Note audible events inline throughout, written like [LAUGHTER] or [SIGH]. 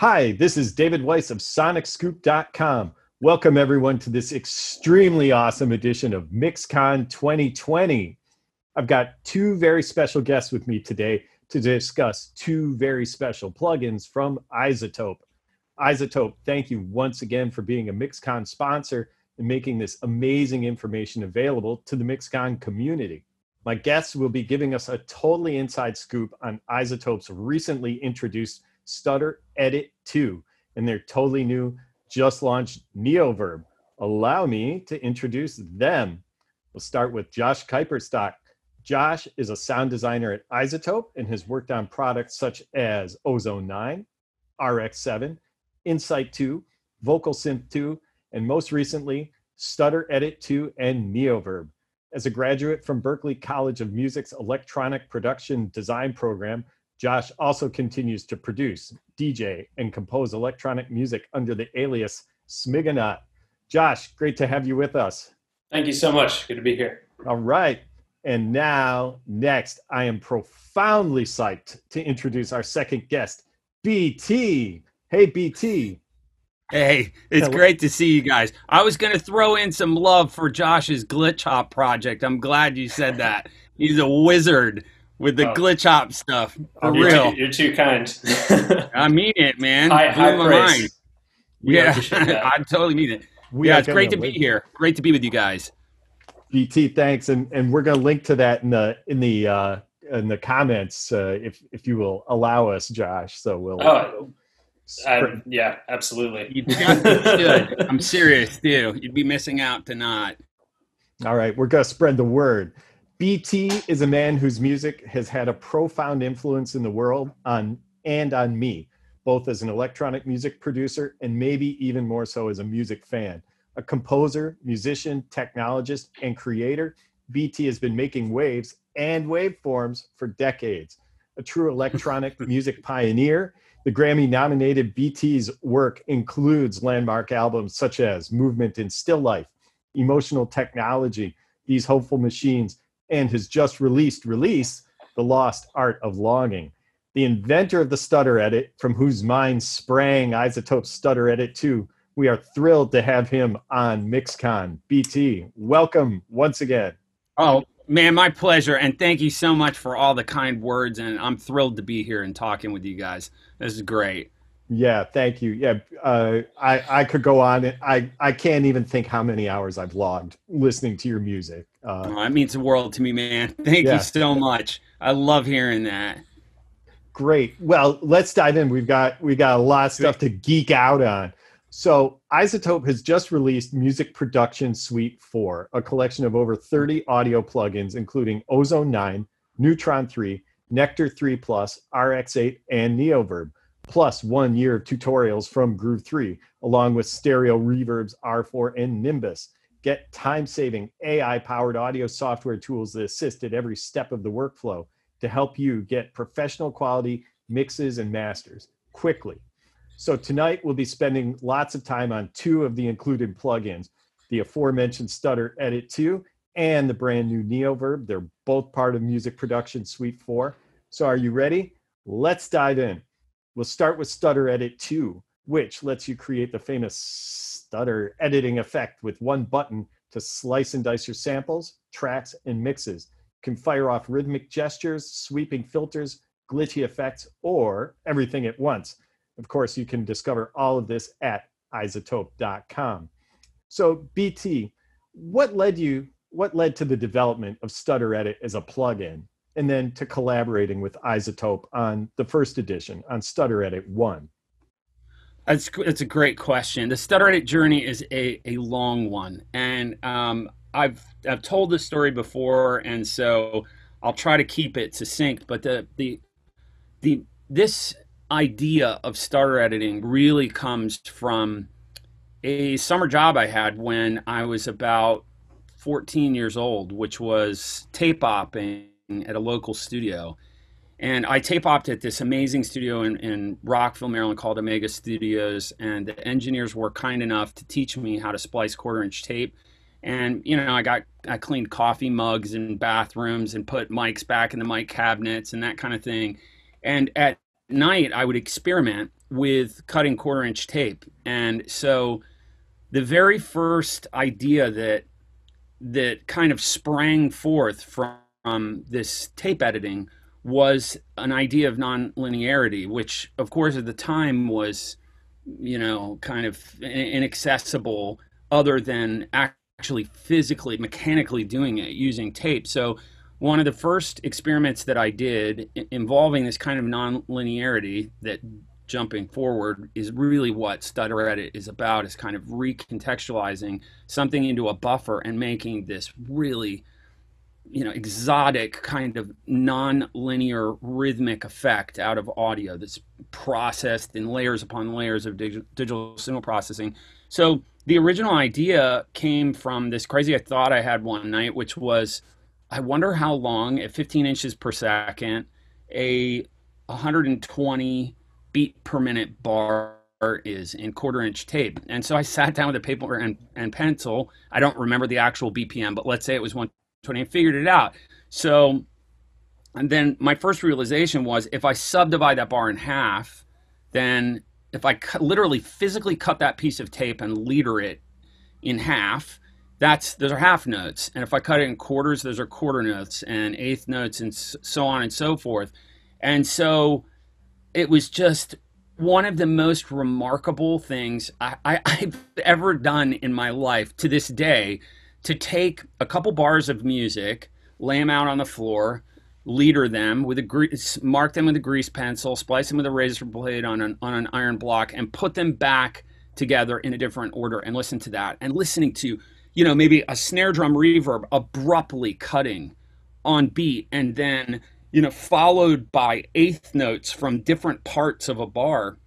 Hi, this is David Weiss of SonicScoop.com. Welcome, everyone, to this extremely awesome edition of MixCon 2020. I've got two very special guests with me today to discuss two very special plugins from iZotope. iZotope, thank you once again for being a MixCon sponsor and making this amazing information available to the MixCon community. My guests will be giving us a totally inside scoop on iZotope's recently introduced Stutter Edit 2 and their totally new, just launched Neoverb. Allow me to introduce them. We'll start with Josh Kipersztok. Josh is a sound designer at iZotope and has worked on products such as Ozone 9, RX7, Insight 2, Vocal Synth 2, and most recently, Stutter Edit 2 and Neoverb. As a graduate from Berklee College of Music's electronic production design program, Josh also continues to produce, DJ, and compose electronic music under the alias Smigonaut. Josh, great to have you with us. Thank you so much. Good to be here. All right. And now, next, I am profoundly psyched to introduce our second guest, BT. Hey, BT. Hey, it's Hello. great to see you guys. I was going to throw in some love for Josh's glitch hop project. I'm glad you said that. He's a wizard with the oh. glitch hop stuff. For oh, you're real. Too, you're too kind. [LAUGHS] I mean it, man. High, high praise. Yeah, [LAUGHS] I totally mean it. We yeah, it's great to be here. Great to be with you guys. BT, thanks, and and we're gonna link to that in the in the uh, in the comments uh, if if you will allow us, Josh. So we'll. Oh, yeah, absolutely. You should. [LAUGHS] I'm serious, too. You'd be missing out to not. All right, we're gonna spread the word. BT is a man whose music has had a profound influence in the world on and on me, both as an electronic music producer and maybe even more so as a music fan. A composer, musician, technologist, and creator, BT has been making waves and waveforms for decades. A true electronic [LAUGHS] music pioneer, the Grammy nominated BT's work includes landmark albums such as Movement in Still Life, Emotional Technology, These Hopeful Machines, and his just released release, The Lost Art of Longing. The inventor of the stutter edit, from whose mind sprang iZotope Stutter Edit 2, we are thrilled to have him on MixCon. BT, welcome once again. Oh, man, my pleasure. And thank you so much for all the kind words. And I'm thrilled to be here and talking with you guys. This is great. Yeah, thank you. Yeah, uh, I I could go on. I I can't even think how many hours I've logged listening to your music. Uh, oh, that means the world to me, man. [LAUGHS] Thank yeah. you so much. I love hearing that. Great. Well, let's dive in. We've got we got a lot of stuff to geek out on. So, iZotope has just released Music Production Suite 4, a collection of over 30 audio plugins, including Ozone 9, Neutron 3, Nectar 3 Plus, RX8, and Neoverb, plus one year of tutorials from Groove 3, along with stereo reverbs R4 and Nimbus. Get time saving, AI powered audio software tools that assist at every step of the workflow to help you get professional quality mixes and masters quickly so tonight we'll be spending lots of time on two of the included plugins, the aforementioned Stutter Edit 2 and the brand new Neoverb. They're both part of Music Production Suite 4. So are you ready? Let's dive in. We'll start with Stutter Edit 2, which lets you create the famous stutter editing effect with one button to slice and dice your samples, tracks, and mixes. You can fire off rhythmic gestures, sweeping filters, glitchy effects, or everything at once. Of course, you can discover all of this at izotope.com. So, BT, what led you? What led to the development of Stutter Edit as a plugin, and then to collaborating with iZotope on the first edition on Stutter Edit One? That's it's a great question. The Stutter Edit journey is a, a long one, and um, I've I've told this story before, and so I'll try to keep it succinct. But the the the this idea of stutter editing really comes from a summer job I had when I was about 14 years old, which was tape opping at a local studio. And I tape opped at this amazing studio in, in Rockville, Maryland called Omega Studios. And the engineers were kind enough to teach me how to splice quarter inch tape. And, you know, I got, I cleaned coffee mugs and bathrooms and put mics back in the mic cabinets and that kind of thing. And at night I would experiment with cutting quarter inch tape. And so the very first idea that that kind of sprang forth from Um, this tape editing was an idea of nonlinearity, which of course at the time was, you know, kind of inaccessible other than actually physically, mechanically doing it using tape. So one of the first experiments that I did involving this kind of nonlinearity that jumping forward is really what stutter edit is about is kind of recontextualizing something into a buffer and making this really you know exotic kind of non-linear rhythmic effect out of audio that's processed in layers upon layers of dig- digital signal processing so the original idea came from this crazy thought i had one night which was i wonder how long at 15 inches per second a 120 beat per minute bar is in quarter inch tape. And so I sat down with a paper and, and pencil. I don't remember the actual BPM, but let's say it was 120 and figured it out. So, and then my first realization was if I subdivide that bar in half, then if I cut, literally physically cut that piece of tape and leader it in half, that's those are half notes. And if I cut it in quarters, those are quarter notes and eighth notes and so on and so forth. And so it was just one of the most remarkable things I, I, [LAUGHS] have ever done in my life to this day to take a couple bars of music, lay them out on the floor, leader them with a grease, mark them with a grease pencil, splice them with a razor blade on an, on an iron block, and put them back together in a different order and listen to that. And listening to, you know, maybe a snare drum reverb abruptly cutting on beat and then you know, followed by eighth notes from different parts of a bar.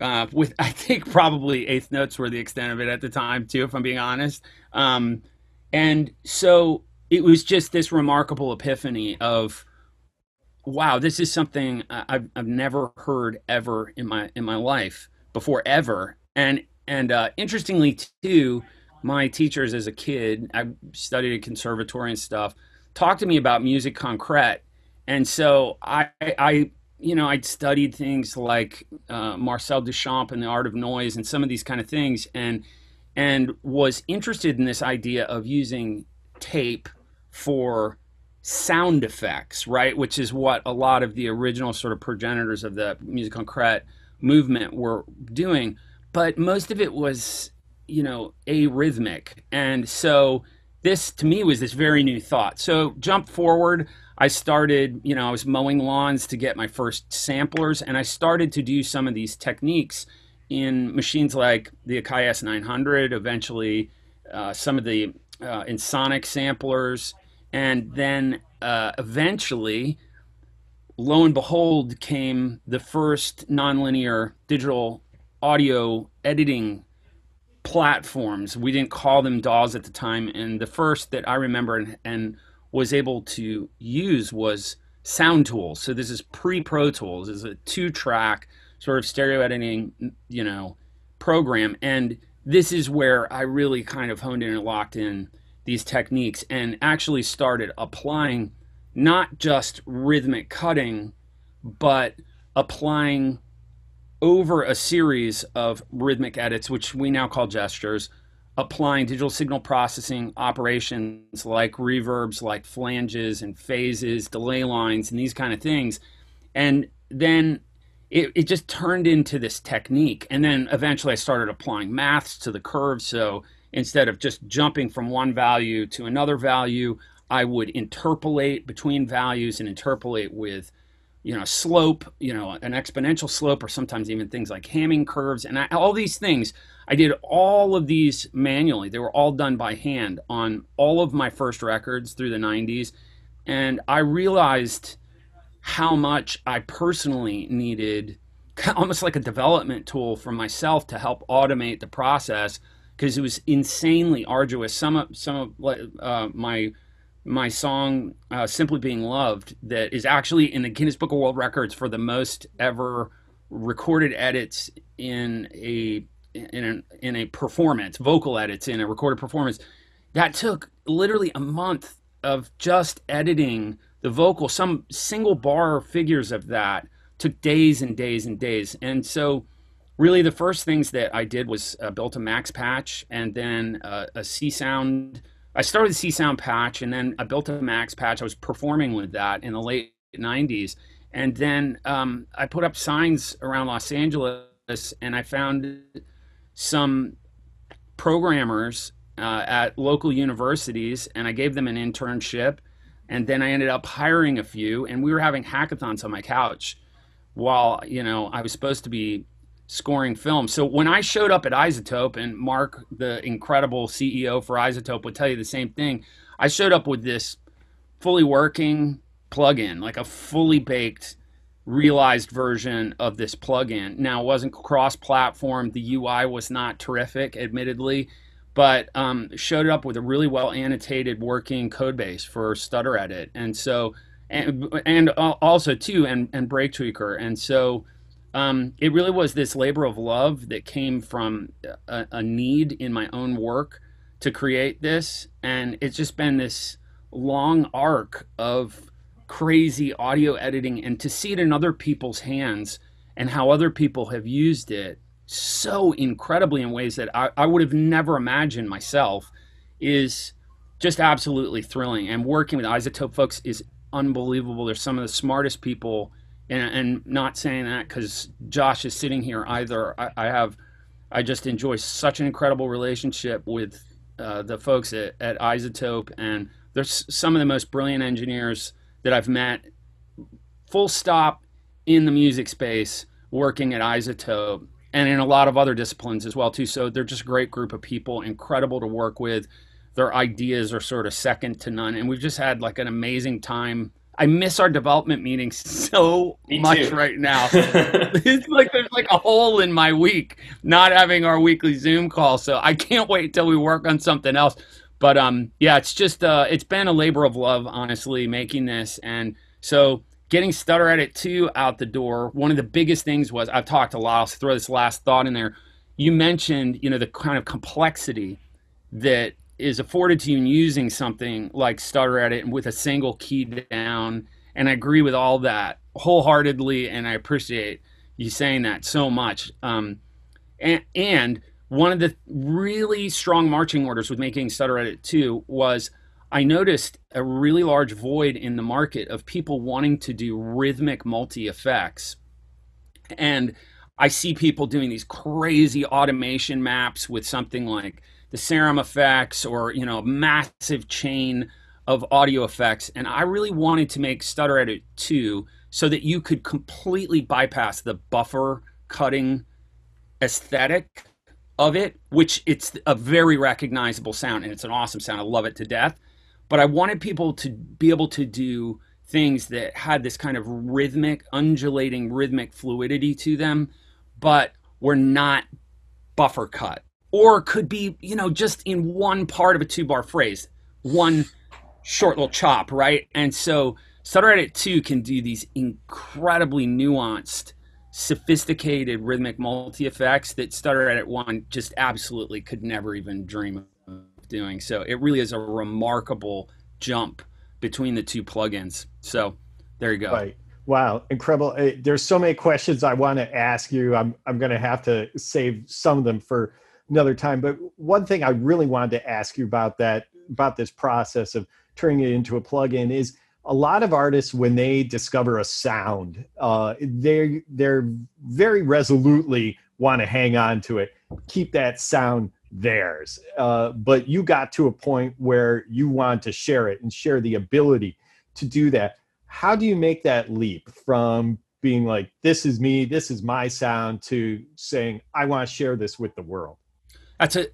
Uh, with [LAUGHS] I think probably eighth notes were the extent of it at the time too, if I'm being honest. Um, and so it was just this remarkable epiphany of, wow, this is something I've I've never heard ever in my in my life before ever. And and uh, interestingly too, my teachers as a kid, I studied at conservatory and stuff, talked to me about music concrète and so I, I, you know, I'd studied things like uh, Marcel Duchamp and the art of noise and some of these kind of things, and and was interested in this idea of using tape for sound effects, right? Which is what a lot of the original sort of progenitors of the musique concrète movement were doing. But most of it was, you know, arrhythmic. And so this to me was this very new thought. So jump forward, I started, you know, I was mowing lawns to get my first samplers, and I started to do some of these techniques in machines like the Akai S900, eventually uh, some of the uh, Ensoniq samplers, and then uh, eventually, lo and behold, came the first nonlinear digital audio editing platforms. We didn't call them DAWs at the time, and the first that I remember and, and was able to use was Sound Tools. So this is pre Pro Tools. It's a two track sort of stereo editing, you know, program. And this is where I really kind of honed in and locked in these techniques and actually started applying not just rhythmic cutting, but applying over a series of rhythmic edits, which we now call gestures, applying digital signal processing operations like reverbs, like flanges and phases, delay lines, and these kind of things. And then it, it just turned into this technique. And then eventually I started applying maths to the curve. So instead of just jumping from one value to another value, I would interpolate between values and interpolate with you know slope you know an exponential slope or sometimes even things like Hamming curves and I, all these things I did all of these manually. They were all done by hand on all of my first records through the 90s. And I realized how much I personally needed almost like a development tool for myself to help automate the process because it was insanely arduous. Some of some of uh, my my song uh, "Simply Being Loved" that is actually in the Guinness Book of World Records for the most ever recorded edits in a in a, in a performance, vocal edits in a recorded performance, that took literally a month of just editing the vocal. Some single bar figures of that took days and days and days. And so, really, the first things that I did was uh, built a max patch and then uh, a Csound. I started the Csound patch and then I built a max patch. I was performing with that in the late 90s. And then um, I put up signs around Los Angeles and I found some programmers uh, at local universities and I gave them an internship. And then I ended up hiring a few, and we were having hackathons on my couch while you know I was supposed to be scoring film. So when I showed up at iZotope, and Mark, the incredible CEO for iZotope, would tell you the same thing. I showed up with this fully working plugin, like a fully baked, realized version of this plugin. Now it wasn't cross-platform. The UI was not terrific, admittedly but um, showed up with a really well annotated working code base for stutter edit. And so and, and also too and, and BreakTweaker and so um, it really was this labor of love that came from a, a, need in my own work to create this. And it's just been this long arc of crazy audio editing and to see it in other people's hands and how other people have used it so incredibly in ways that I, I would have never imagined myself is just absolutely thrilling. And working with iZotope folks is unbelievable. They're some of the smartest people. And, and not saying that because Josh is sitting here either. I, I, have, I just enjoy such an incredible relationship with uh, the folks at, at iZotope. And there's some of the most brilliant engineers that I've met, full stop, in the music space working at iZotope and in a lot of other disciplines as well too. So they're just a great group of people, incredible to work with. Their ideas are sort of second to none, and we've just had like an amazing time. I miss our development meetings [LAUGHS] so Me much too. right now. [LAUGHS] it's like there's like a hole in my week not having our weekly Zoom call. So I can't wait till we work on something else. But um, yeah, it's just uh, it's been a labor of love, honestly, making this. And so getting Stutter Edit 2 out the door, one of the biggest things was I've talked a lot. I'll throw this last thought in there. You mentioned, you know, the kind of complexity that is afforded to you in using something like Stutter Edit with a single key down. And I agree with all that wholeheartedly, and I appreciate you saying that so much. Um, and, and one of the really strong marching orders with making Stutter Edit 2 was – I noticed a really large void in the market of people wanting to do rhythmic multi effects. And I see people doing these crazy automation maps with something like the serum effects or, you know, a massive chain of audio effects. And I really wanted to make Stutter Edit 2 so that you could completely bypass the buffer cutting aesthetic of it, which it's a very recognizable sound and it's an awesome sound. I love it to death but I wanted people to be able to do things that had this kind of rhythmic, undulating rhythmic fluidity to them, but were not buffer cut or could be, you know, just in one part of a two bar phrase, one short little chop, right? And so Stutter Edit 2 can do these incredibly nuanced, sophisticated rhythmic multi effects that Stutter Edit 1 just absolutely could never even dream of doing. So it really is a remarkable jump between the two plugins. So there you go. Right. Wow, incredible. There's so many questions I want to ask you. I'm I'm going to have to save some of them for another time, but one thing I really wanted to ask you about that about this process of turning it into a plugin is a lot of artists when they discover a sound, uh, they they're very resolutely want to hang on to it, keep that sound theirs. Uh, but you got to a point where you want to share it and share the ability to do that. How do you make that leap from being like, this is me, this is my sound, to saying, I want to share this with the world? That's a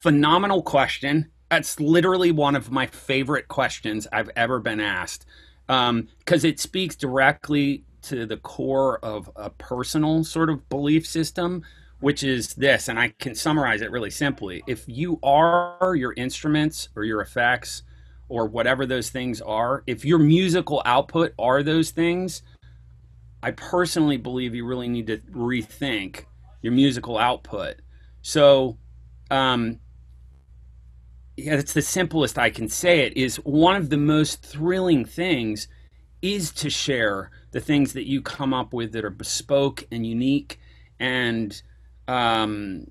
phenomenal question. That's literally one of my favorite questions I've ever been asked because um, it speaks directly to the core of a personal sort of belief system which is this, and I can summarize it really simply. If you are your instruments or your effects or whatever those things are, if your musical output are those things, I personally believe you really need to rethink your musical output. So, um, yeah, it's the simplest I can say it is one of the most thrilling things is to share the things that you come up with that are bespoke and unique and um,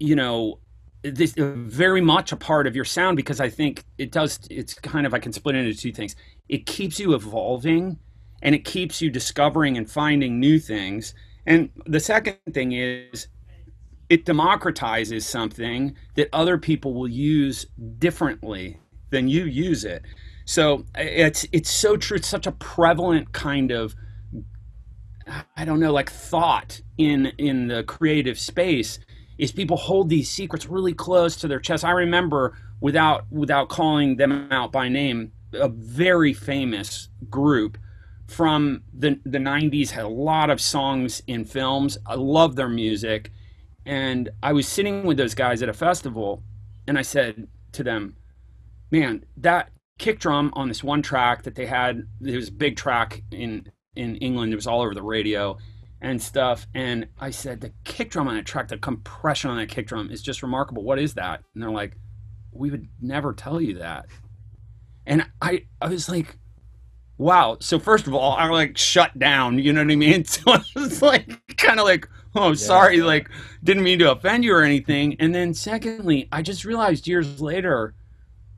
you know this very much a part of your sound because I think it does it's kind of I can split it into two things. It keeps you evolving and it keeps you discovering and finding new things. And the second thing is it democratizes something that other people will use differently than you use it. So it's it's so true. It's such a prevalent kind of I don't know, like thought in in the creative space is people hold these secrets really close to their chest. I remember without without calling them out by name, a very famous group from the the 90s had a lot of songs in films. I love their music. And I was sitting with those guys at a festival and I said to them, "Man, that kick drum on this one track that they had, it was a big track in in England. It was all over the radio and stuff. And I said, the kick drum on that track, the compression on that kick drum is just remarkable. What is that? And they're like, we would never tell you that. And I, I was like, wow. So first of all, I like shut down, you know what I mean? [LAUGHS] So I was like, kind of like, oh, sorry, like didn't mean to offend you or anything. And then secondly, I just realized years later,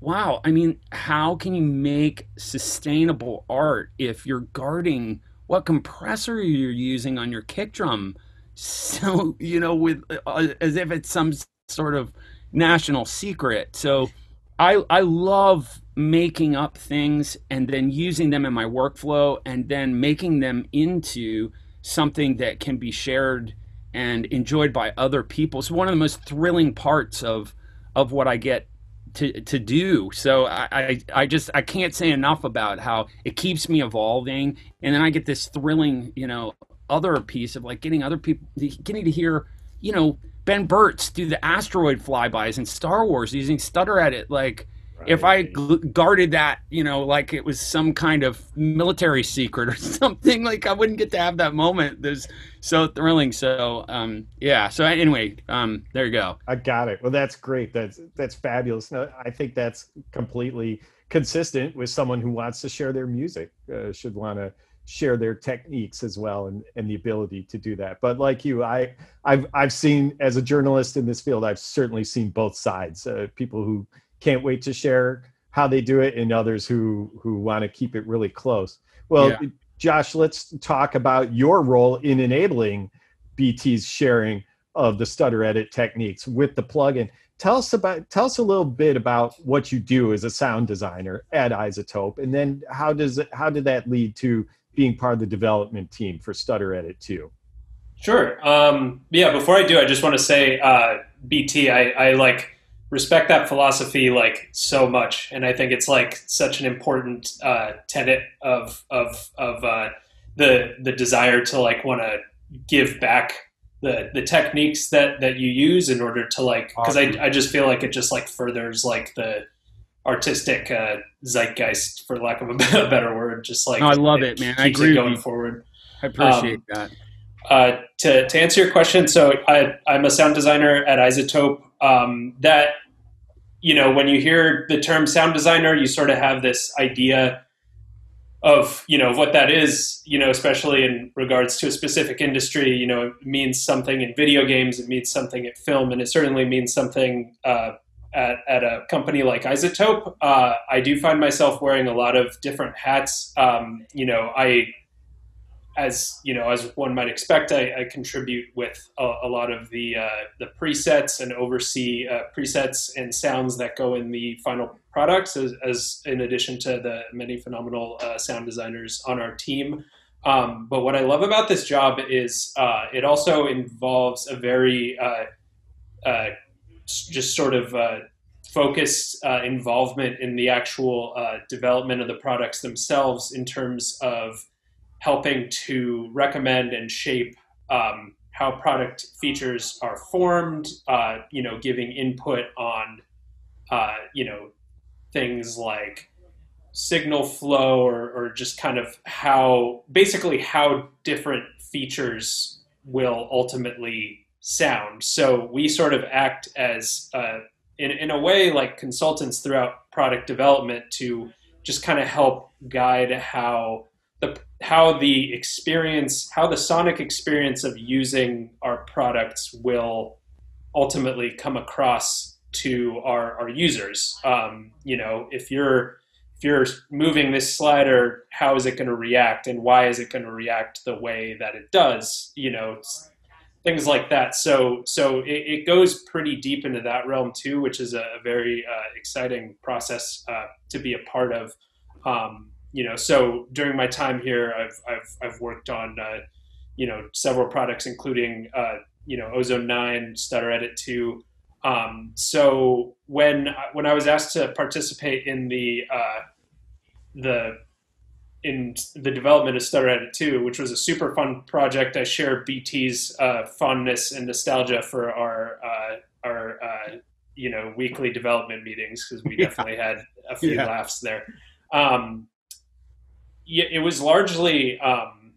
wow, I mean, how can you make sustainable art if you're guarding what compressor you're using on your kick drum? [LAUGHS] So you know with uh, as if it's some sort of national secret. So i i love making up things and then using them in my workflow and then making them into something that can be shared and enjoyed by other people. So one of the most thrilling parts of of what i get to to do. So I, I, I just I can't say enough about how it keeps me evolving, and then I get this thrilling, you know, other piece of like getting other people getting to hear, you know, Ben Burtt do the asteroid flybys in Star Wars using stutter edit like if I guarded that, you know, like it was some kind of military secret or [LAUGHS] something, like I wouldn't get to have that moment. There's so thrilling. So, um, yeah. So anyway, um, there you go. I got it. Well, that's great. That's that's fabulous. I think that's completely consistent with someone who wants to share their music. Uh, should want to share their techniques as well and, and the ability to do that but like you i i've i've seen as a journalist in this field i've certainly seen both sides uh, people who can't wait to share how they do it and others who who want to keep it really close. Well yeah. josh let's talk about your role in enabling bt's sharing of the stutter edit techniques with the plugin. Tell us about tell us a little bit about what you do as a sound designer at iZotope and then how does it how did that lead to being part of the development team for stutter edit 2? Sure um, yeah before i do i just want to say uh, bt I, I like respect that philosophy like so much, and I think it's like such an important uh, tenet of of of uh, the the desire to like want to give back the the techniques that that you use in order to like because. I I just feel like it just like furthers like the artistic uh, zeitgeist for lack of a [LAUGHS] better word just like no, I love it, it man. I agree going forward. I appreciate um, that. uh, to, to answer your question, so I, I'm a sound designer at iZotope. Um, that you know, when you hear the term sound designer, you sort of have this idea of you know what that is. You know, especially in regards to a specific industry. You know, it means something in video games. It means something at film, and it certainly means something uh, at, at a company like iZotope Uh, I do find myself wearing a lot of different hats. Um, you know, I as you know, as one might expect, I, I contribute with a, a, lot of the uh, the presets and oversee uh, presets and sounds that go in the final products, as, as in addition to the many phenomenal uh, sound designers on our team. Um, but what I love about this job is uh, it also involves a very uh, uh, just sort of focused involvement in the actual development of the products themselves in terms of helping to recommend and shape um, how product features are formed, uh, you know, giving input on, uh, you know, things like signal flow or, or just kind of how, basically how different features will ultimately sound. So we sort of act as, uh, in, in a way, like consultants throughout product development to just kind of help guide how the how the experience, how the sonic experience of using our products will ultimately come across to our, our users. Um, you know, if you're if you're moving this slider, how is it going to react, and why is it going to react the way that it does? You know, things like that. So so it, it, goes pretty deep into that realm too, which is a, very uh, exciting process uh, to be a part of. Um, you know, so during my time here, I've I've I've worked on uh, you know several products, including uh, you know Ozone Nine, Stutter Edit Two. Um, so when when I was asked to participate in the uh, the in the development of Stutter Edit 2, which was a super fun project. I share BT's uh, fondness and nostalgia for our uh, our uh, you know weekly development meetings because we [LAUGHS] definitely had a few yeah. laughs there. Um, yeah, it was largely um,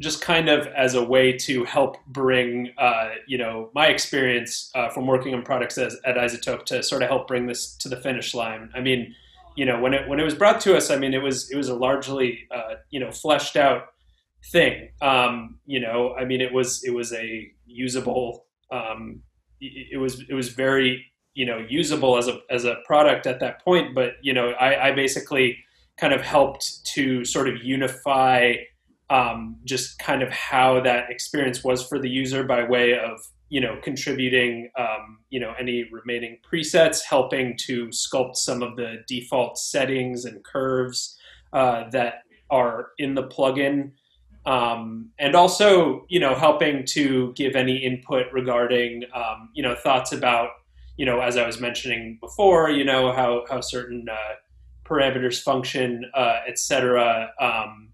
just kind of as a way to help bring uh, you know my experience uh, from working on products as, at iZotope to sort of help bring this to the finish line. I mean you know when it when it was brought to us i mean it was it was a largely uh, you know fleshed out thing um, you know i mean it was it was a usable um, it was it was very you know usable as a as a product at that point but you know i, I basically kind of helped to sort of unify um, just kind of how that experience was for the user by way of you know, contributing, um, you know, any remaining presets, helping to sculpt some of the default settings and curves uh, that are in the plugin. Um, and also, you know, helping to give any input regarding, um, you know, thoughts about, you know, as I was mentioning before, you know, how, how certain uh, parameters function, uh, et cetera. Um,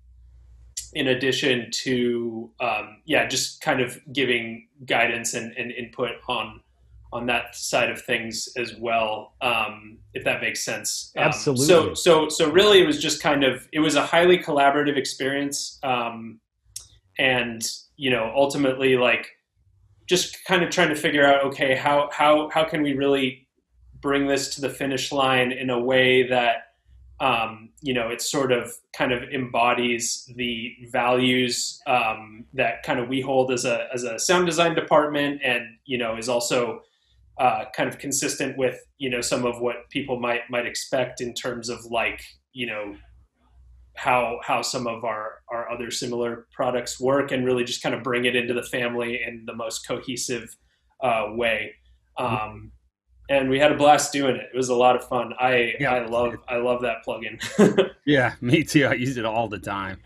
in addition to um, yeah just kind of giving guidance and, and, input on on that side of things as well um, if that makes sense um, absolutely so so so really it was just kind of it was a highly collaborative experience um, and you know ultimately like just kind of trying to figure out okay how how how can we really bring this to the finish line in a way that um, you know, it sort of kind of embodies the values um, that kind of we hold as a as a sound design department, and you know, is also uh, kind of consistent with you know some of what people might might expect in terms of like you know how how some of our our other similar products work, and really just kind of bring it into the family in the most cohesive uh, way. Um, and we had a blast doing it. It was a lot of fun. I yeah. I love I love that plugin. [LAUGHS] yeah, me too. I use it all the time.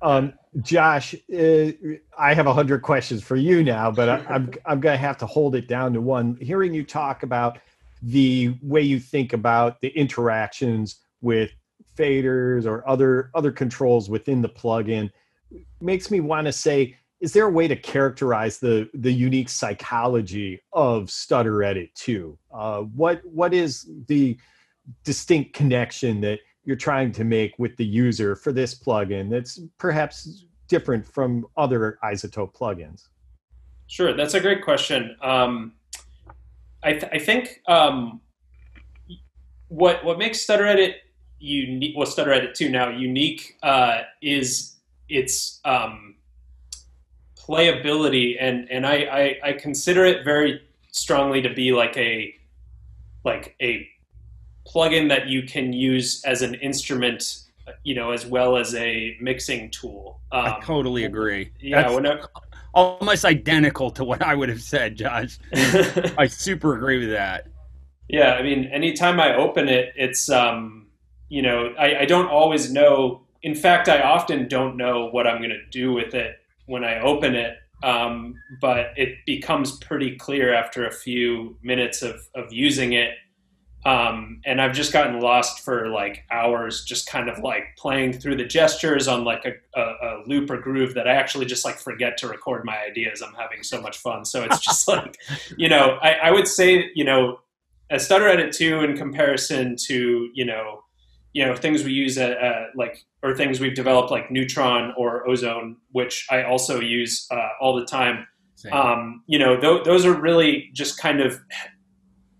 Um, Josh, uh, I have a hundred questions for you now, but I, I'm I'm gonna have to hold it down to one. Hearing you talk about the way you think about the interactions with faders or other other controls within the plugin makes me want to say is there a way to characterize the the unique psychology of stutter edit 2? Uh, what what is the distinct connection that you're trying to make with the user for this plugin that's perhaps different from other iZotope plugins? Sure that's a great question. Um, I, th- I, think um, what what makes stutter edit unique well stutter edit 2 now unique uh, is it's um, playability and and I, I, I consider it very strongly to be like a like a plugin that you can use as an instrument you know as well as a mixing tool. Um, i totally agree. yeah whenever, almost identical to what i would have said josh. [LAUGHS] I super agree with that. Yeah i mean anytime i open it it's um you know i, I don't always know. In fact i often don't know what i'm going to do with it when I open it, um, but it becomes pretty clear after a few minutes of, of using it. Um, and I've just gotten lost for like hours, just kind of like playing through the gestures on like a, a, a loop or groove that I actually just like forget to record my ideas. I'm having so much fun. So it's just [LAUGHS] like, you know, I, I would say, you know, a Stutter Edit 2 in comparison to, you know, you know things we use at, uh, like or things we've developed like Neutron or Ozone, which I also use uh, all the time. Um, you know, th- those are really just kind of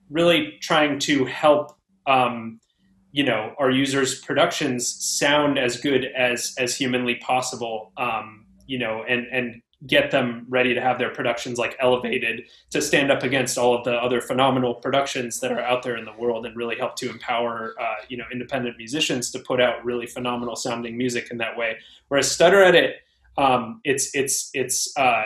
really trying to help um, you know our users' productions sound as good as as humanly possible. Um, you know, and and get them ready to have their productions like elevated to stand up against all of the other phenomenal productions that are out there in the world and really help to empower uh, you know independent musicians to put out really phenomenal sounding music in that way. Whereas stutter edit um, it's it's it's uh,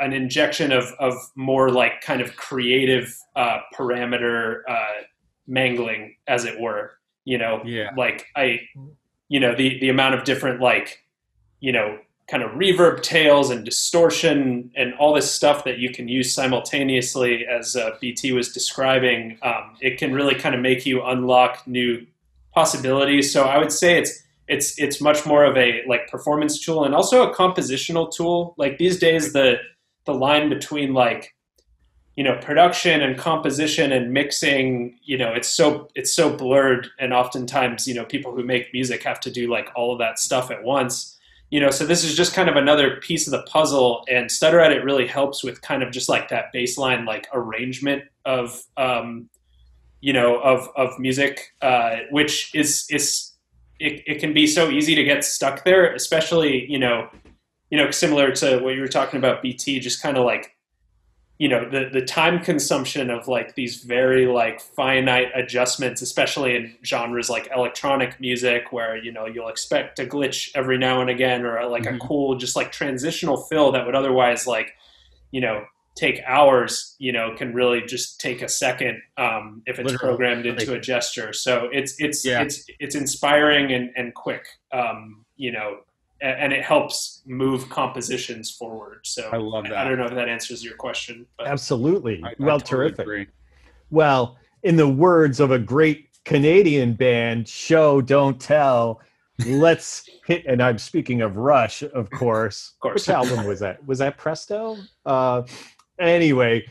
an injection of of more like kind of creative uh, parameter uh, mangling as it were you know? Yeah. Like i you know the the amount of different like you know kind of reverb tails and distortion and all this stuff that you can use simultaneously as uh, bt was describing um, it can really kind of make you unlock new possibilities. So i would say it's it's it's much more of a like performance tool and also a compositional tool. Like these days the the line between like you know production and composition and mixing you know it's so it's so blurred. And oftentimes you know people who make music have to do like all of that stuff at once you know so this is just kind of another piece of the puzzle and stutter edit really helps with kind of just like that baseline like arrangement of um you know of of music uh which is is it, it can be so easy to get stuck there especially you know you know similar to what you were talking about bt just kind of like you know the the time consumption of like these very like finite adjustments especially in genres like electronic music where you know you'll expect a glitch every now and again or like mm-hmm. a cool just like transitional fill that would otherwise like you know take hours you know can really just take a second um, if it's Literally. programmed into a gesture so it's it's yeah. it's it's inspiring and, and quick um, you know and it helps move compositions forward. So I love that. I don't know if that answers your question. But. Absolutely. I, well, totally terrific. Agree. Well, in the words of a great Canadian band, show don't tell. Let's [LAUGHS] hit, and I'm speaking of Rush, of course. of course. Which album was that? Was that Presto? Uh, anyway,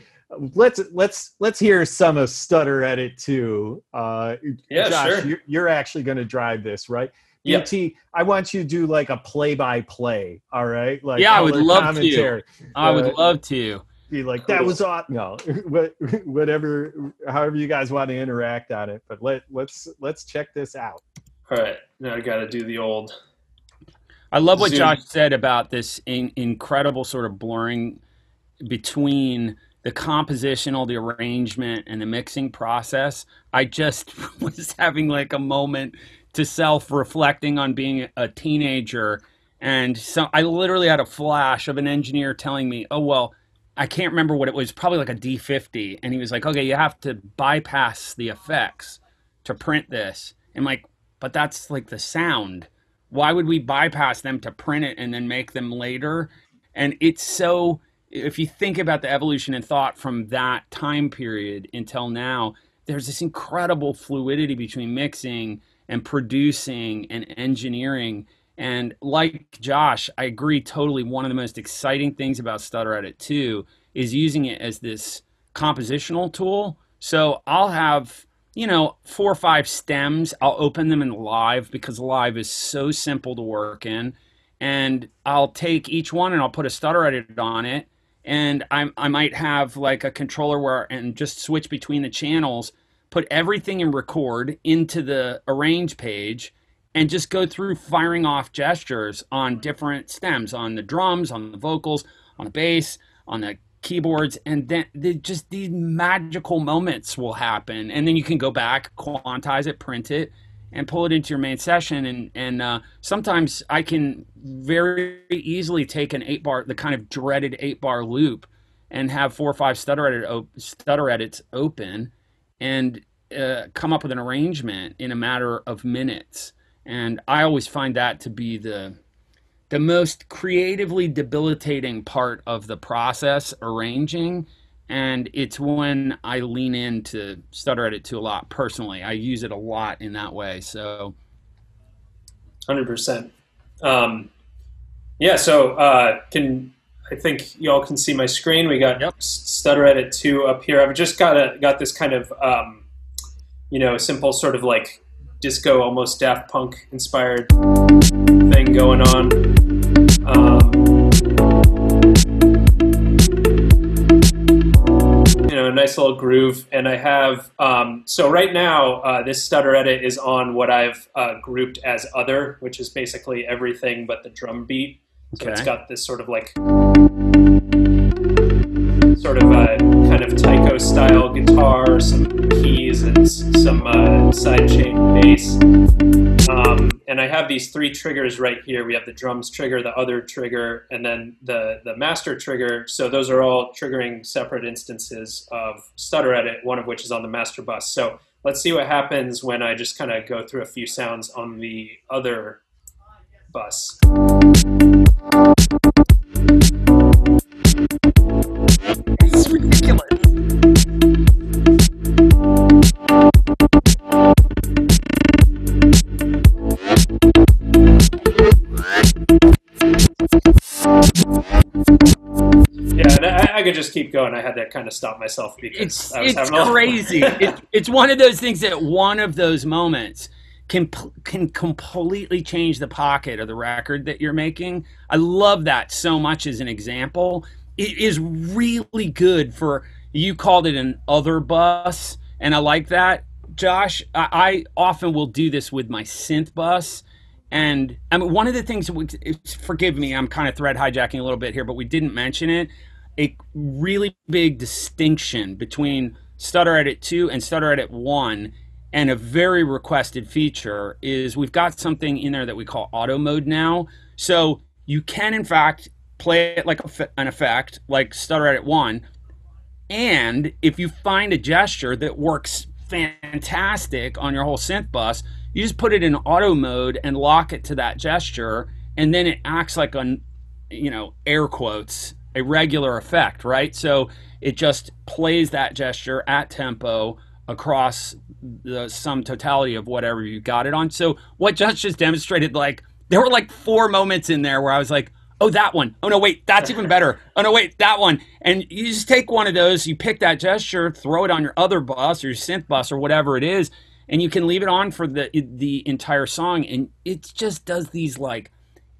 let's let's let's hear some of Stutter Edit 2. Uh, yeah, Josh, sure. You're, you're actually going to drive this, right? Yep. BT, I want you to do like a play by play. All right. Like yeah, I would love commentary. to. I uh, would love to. Be like, cool. that was awesome. No, [LAUGHS] [LAUGHS] whatever, however you guys want to interact on it. But let let's let's check this out. All right. Now I got to do the old. I love what Zoom. Josh said about this in, incredible sort of blurring between the compositional, the arrangement, and the mixing process. I just [LAUGHS] was having like a moment to self reflecting on being a teenager. And so I literally had a flash of an engineer telling me, oh, well, I can't remember what it was, probably like a D50. And he was like, okay, you have to bypass the effects to print this. And like, but that's like the sound. Why would we bypass them to print it and then make them later? And it's so, if you think about the evolution in thought from that time period until now, there's this incredible fluidity between mixing and producing and engineering. And like Josh, I agree totally. One of the most exciting things about Stutter Edit 2 is using it as this compositional tool. So I'll have, you know, four or five stems. I'll open them in live because live is so simple to work in. And I'll take each one and I'll put a stutter edit on it. And I, I might have like a controller where and just switch between the channels put everything in record into the arrange page and just go through firing off gestures on different stems on the drums on the vocals on the bass on the keyboards and then just these magical moments will happen. And then you can go back quantize it print it and pull it into your main session. And and uh, sometimes i can very easily take an eight bar the kind of dreaded eight bar loop and have four or five stutter edit stutter edits open and uh, come up with an arrangement in a matter of minutes. And I always find that to be the the most creatively debilitating part of the process arranging and it's when I lean into stutter edit to a lot personally. I use it a lot in that way. So, hundred um, percent. Yeah. So uh, can I think y'all can see my screen? We got yep. stutter edit two up here. I've just got a got this kind of um, you know, simple sort of like disco, almost Daft Punk inspired thing going on. Um, you know, a nice little groove. And I have, um, so right now, uh, this stutter edit is on what I've uh, grouped as other, which is basically everything but the drum beat. So Okay. it's got this sort of like, sort of a kind of Tycho style guitar, some keys, and some uh, sidechain bass. Um, and I have these three triggers right here. We have the drums trigger, the other trigger, and then the, the master trigger. So those are all triggering separate instances of stutter edit, one of which is on the master bus. So let's see what happens when I just kind of go through a few sounds on the other bus. Just keep going. I had to kind of stop myself because It's I was it's having a- crazy. [LAUGHS] it, it's one of those things that one of those moments can can completely change the pocket of the record that you're making. I love that so much as an example. It is really good for you called it an other bus, and I like that, Josh. I, I often will do this with my synth bus. And I mean, one of the things, forgive me, I'm kind of thread hijacking a little bit here, but we didn't mention it. A really big distinction between Stutter Edit 2 and Stutter Edit 1, and a very requested feature is we've got something in there that we call auto mode now. So you can, in fact, play it like an effect, like Stutter Edit 1. And if you find a gesture that works fantastic on your whole synth bus, you just put it in auto mode and lock it to that gesture, and then it acts like a, you know, air quotes, a regular effect, right? So it just plays that gesture at tempo across the sum totality of whatever you got it on. So what Josh just demonstrated, like there were like four moments in there where I was like, oh that one. Oh no, wait, that's even better. Oh no, wait, that one. And you just take one of those, you pick that gesture, throw it on your other bus or your synth bus or whatever it is, and you can leave it on for the the entire song, and it just does these like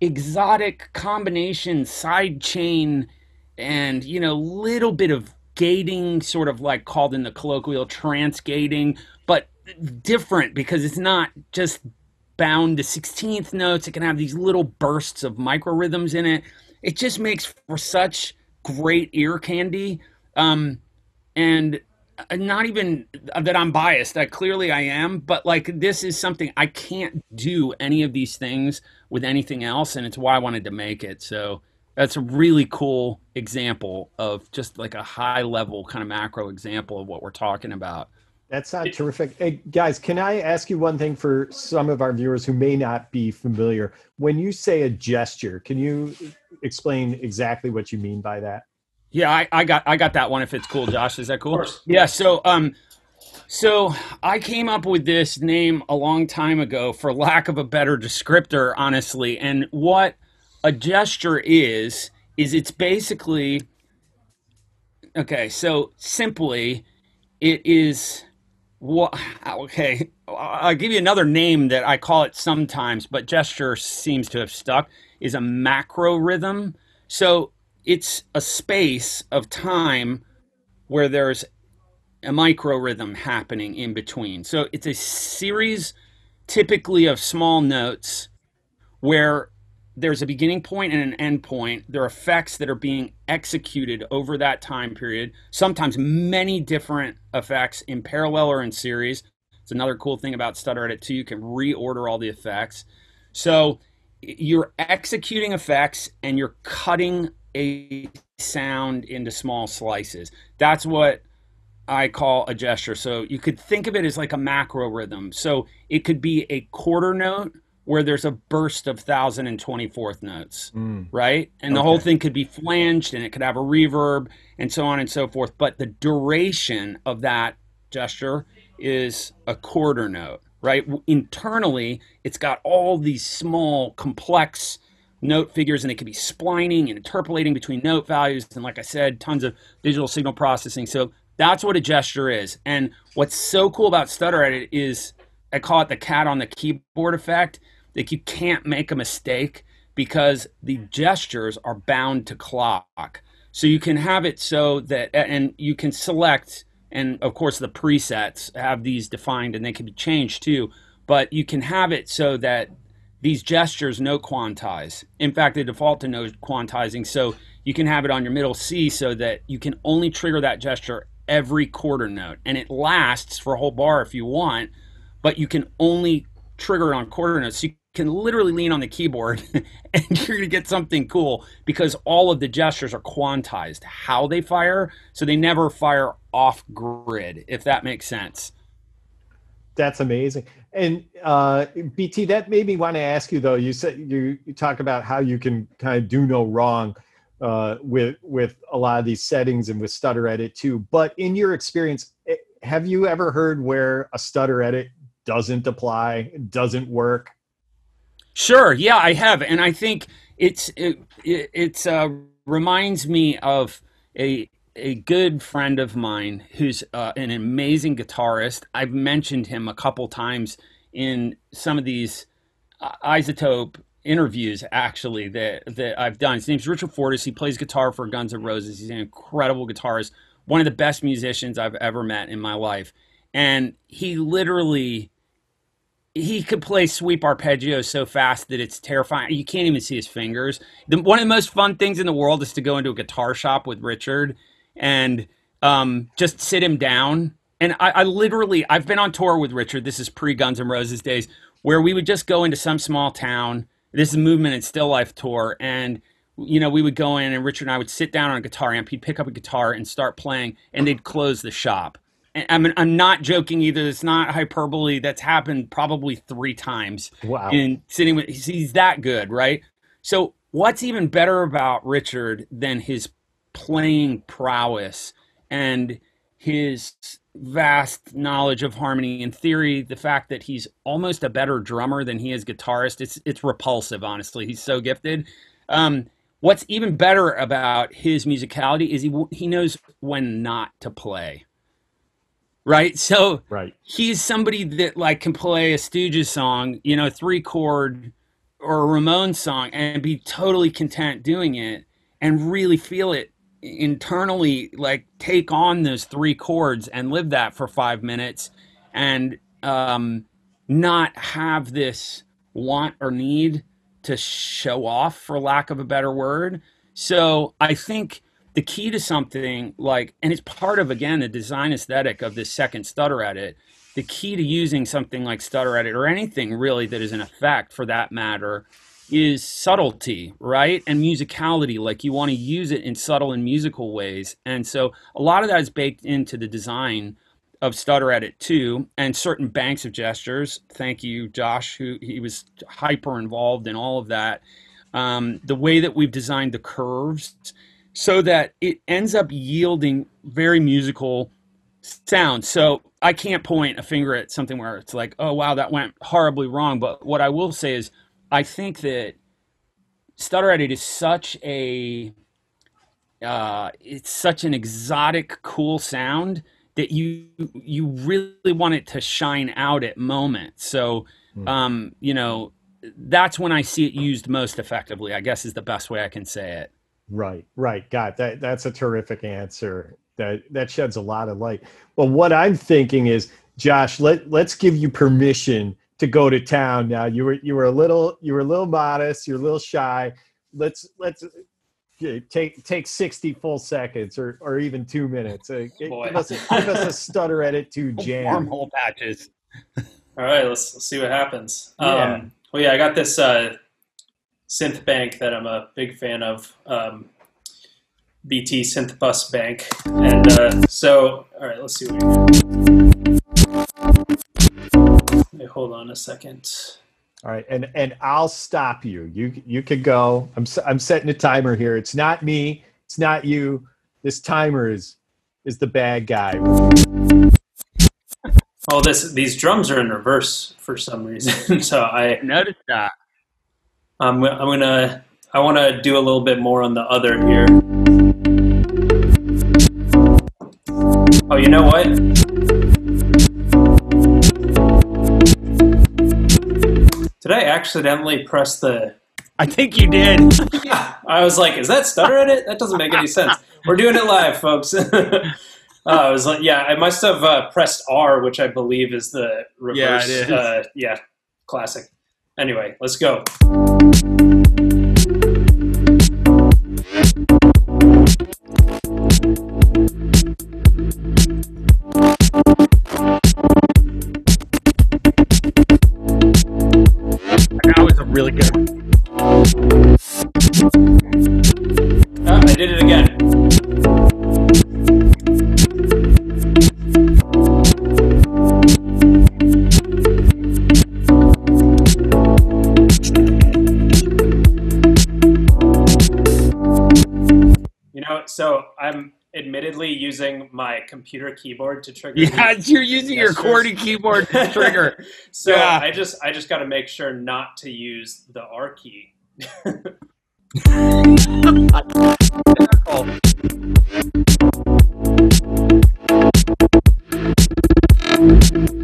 exotic combination side chain and you know little bit of gating sort of like called in the colloquial trance gating but different because it's not just bound to 16th notes it can have these little bursts of micro rhythms in it it just makes for such great ear candy um and uh, not even that I'm biased. That clearly I am, but like this is something I can't do any of these things with anything else, and it's why I wanted to make it. So that's a really cool example of just like a high level kind of macro example of what we're talking about. That's not terrific. Hey, guys, can I ask you one thing for some of our viewers who may not be familiar? When you say a gesture, can you explain exactly what you mean by that? Yeah, I, I got I got that one. If it's cool, Josh, is that cool? Of. Yeah. So um, so I came up with this name a long time ago, for lack of a better descriptor, honestly. And what a gesture is is it's basically okay. So simply, it is what okay. I'll give you another name that I call it sometimes, but gesture seems to have stuck. Is a macro rhythm. So it's a space of time where there's a micro rhythm happening in between. So it's a series typically of small notes where there's a beginning point and an end point. There are effects that are being executed over that time period, sometimes many different effects in parallel or in series. It's another cool thing about Stutter Edit 2. You can reorder all the effects. So you're executing effects and you're cutting a sound into small slices. That's what I call a gesture. So you could think of it as like a macro rhythm. So it could be a quarter note where there's a burst of thousand and twenty fourth notes, Mm. right? And the whole thing could be flanged and it could have a reverb and so on and so forth. But the duration of that gesture is a quarter note, right? Internally, it's got all these small, complex note figures and it can be splining and interpolating between note values and like i said tons of digital signal processing so that's what a gesture is and what's so cool about stutter edit is i call it the cat on the keyboard effect like you can't make a mistake because the gestures are bound to clock So you can have it so that, and you can select, and of course the presets have these defined and they can be changed too. But you can have it so that these gestures no quantize. In fact, they default to no quantizing. So you can have it on your middle C so that you can only trigger that gesture every quarter note. And it lasts for a whole bar if you want, but you can only trigger it on quarter notes. So you can literally lean on the keyboard [LAUGHS] and you're going to get something cool because all of the gestures are quantized how they fire. So they never fire off grid, if that makes sense. That's amazing. And uh, BT, that made me want to ask you though. You said you, you talk about how you can kind of do no wrong uh, with with a lot of these settings and with stutter edit 2. But in your experience, eh, have you ever heard where a stutter edit doesn't apply, doesn't work? Sure. Yeah, I have, and I think it's it, it it's uh, reminds me of a a good friend of mine who's uh, an amazing guitarist. I've mentioned him a couple times in some of these uh, iZotope interviews actually that that I've done. His name's Richard Fortus. He plays guitar for Guns N' Roses. He's an incredible guitarist, one of the best musicians I've ever met in my life. And he literally he could play sweep arpeggios so fast that it's terrifying. You can't even see his fingers. The, one of the most fun things in the world is to go into a guitar shop with Richard and um, just sit him down. And I, I literally, I've been on tour with Richard. This is pre Guns N' Roses days, where we would just go into some small town this is Movement in Still Life tour and you know we would go in and richard and i would sit down on a guitar amp he'd pick up a guitar and start playing and they'd close the shop and I mean, I'm not joking either. It's not hyperbole. That's happened probably three times. Wow. In sitting with, he's that good, right? So, what's even better about Richard than his playing prowess and his vast knowledge of harmony and theory, the fact that he's almost a better drummer than he is guitarist, it's it's repulsive, honestly. He's so gifted. Um, what's even better about his musicality is he he knows when not to play. Right? So right. he's somebody that like can play a Stooges song, you know, three chord or a Ramon song and be totally content doing it and really feel it internally like take on those three chords and live that for five minutes and um, not have this want or need to show off for lack of a better word so i think the key to something like and it's part of again the design aesthetic of this second stutter edit the key to using something like stutter edit or anything really that is an effect for that matter is subtlety, right? And musicality. Like you want to use it in subtle and musical ways. And so a lot of that is baked into the design of Stutter Edit 2, and certain banks of gestures. Thank you, Josh, who he was hyper involved in all of that. Um, the way that we've designed the curves so that it ends up yielding very musical sound. So I can't point a finger at something where it's like, oh, wow, that went horribly wrong. But what I will say is, I think that Stutter Edit is such a uh, it's such an exotic, cool sound that you you really want it to shine out at moments. So, hmm. um, you know, that's when I see it used most effectively. I guess is the best way I can say it. Right, right. God, that that's a terrific answer. That that sheds a lot of light. Well, what I'm thinking is, Josh, let let's give you permission to go to town now. You were you were a little you were a little modest. You're a little shy. Let's let's take take 60 full seconds or or even two minutes. Uh, give, us a, give us a stutter edit to [LAUGHS] jam. Wormhole patches. [LAUGHS] All right, let's, let's see what happens. Yeah. Um, well, yeah, I got this uh, synth bank that I'm a big fan of. Um, BT Synth Bus Bank, and uh, so all right, let's see what Wait, hold on a second. All right, and and I'll stop you. You you could go. I'm I'm setting a timer here. It's not me. It's not you. This timer is is the bad guy. Oh, this these drums are in reverse for some reason. [LAUGHS] so I noticed that. I'm I'm gonna I want to do a little bit more on the other here. Oh, you know what? Did I accidentally press the? I think you did. [LAUGHS] I was like, is that stutter edit? That doesn't make any sense. We're doing it live, folks. [LAUGHS] uh, I was like, yeah, I must have uh, pressed R, which I believe is the reverse. Yeah, it is. Uh, yeah, classic. Anyway, let's go. That was a really good. Using my computer keyboard to trigger. Yeah, these [LAUGHS] you're using your gestures. QWERTY keyboard to trigger. [LAUGHS] so Yeah. I just I just got to make sure not to use the R key. [LAUGHS]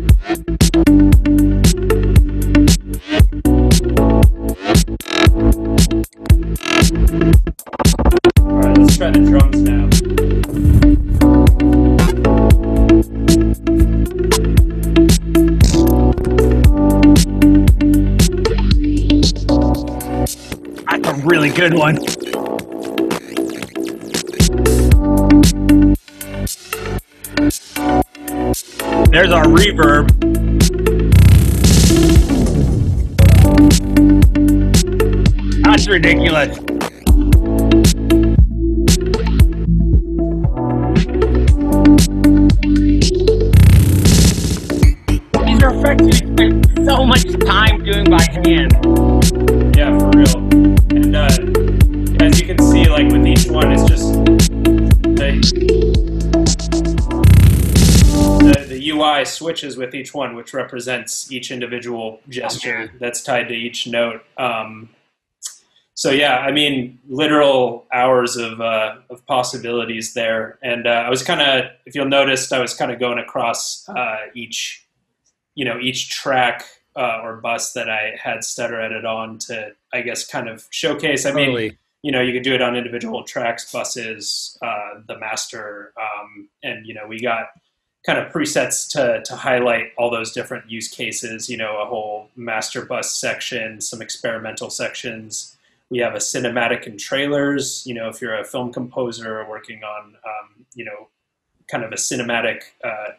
one. There's our reverb. That's ridiculous. Switches with each one, which represents each individual gesture Okay. that's tied to each note. Um, so yeah, I mean, literal hours of uh, of possibilities there. And uh, I was kind of, if you'll notice, I was kind of going across uh, each, you know, each track uh, or bus that I had stutter edit on to, I guess, kind of showcase. I mean, you know, you could do it on individual tracks, buses, uh, the master, um, and you know, we got kind of presets to to highlight all those different use cases. You know, a whole master bus section, some experimental sections. We have a cinematic and trailers. You know, if you're a film composer working on, um, you know, kind of a cinematic uh,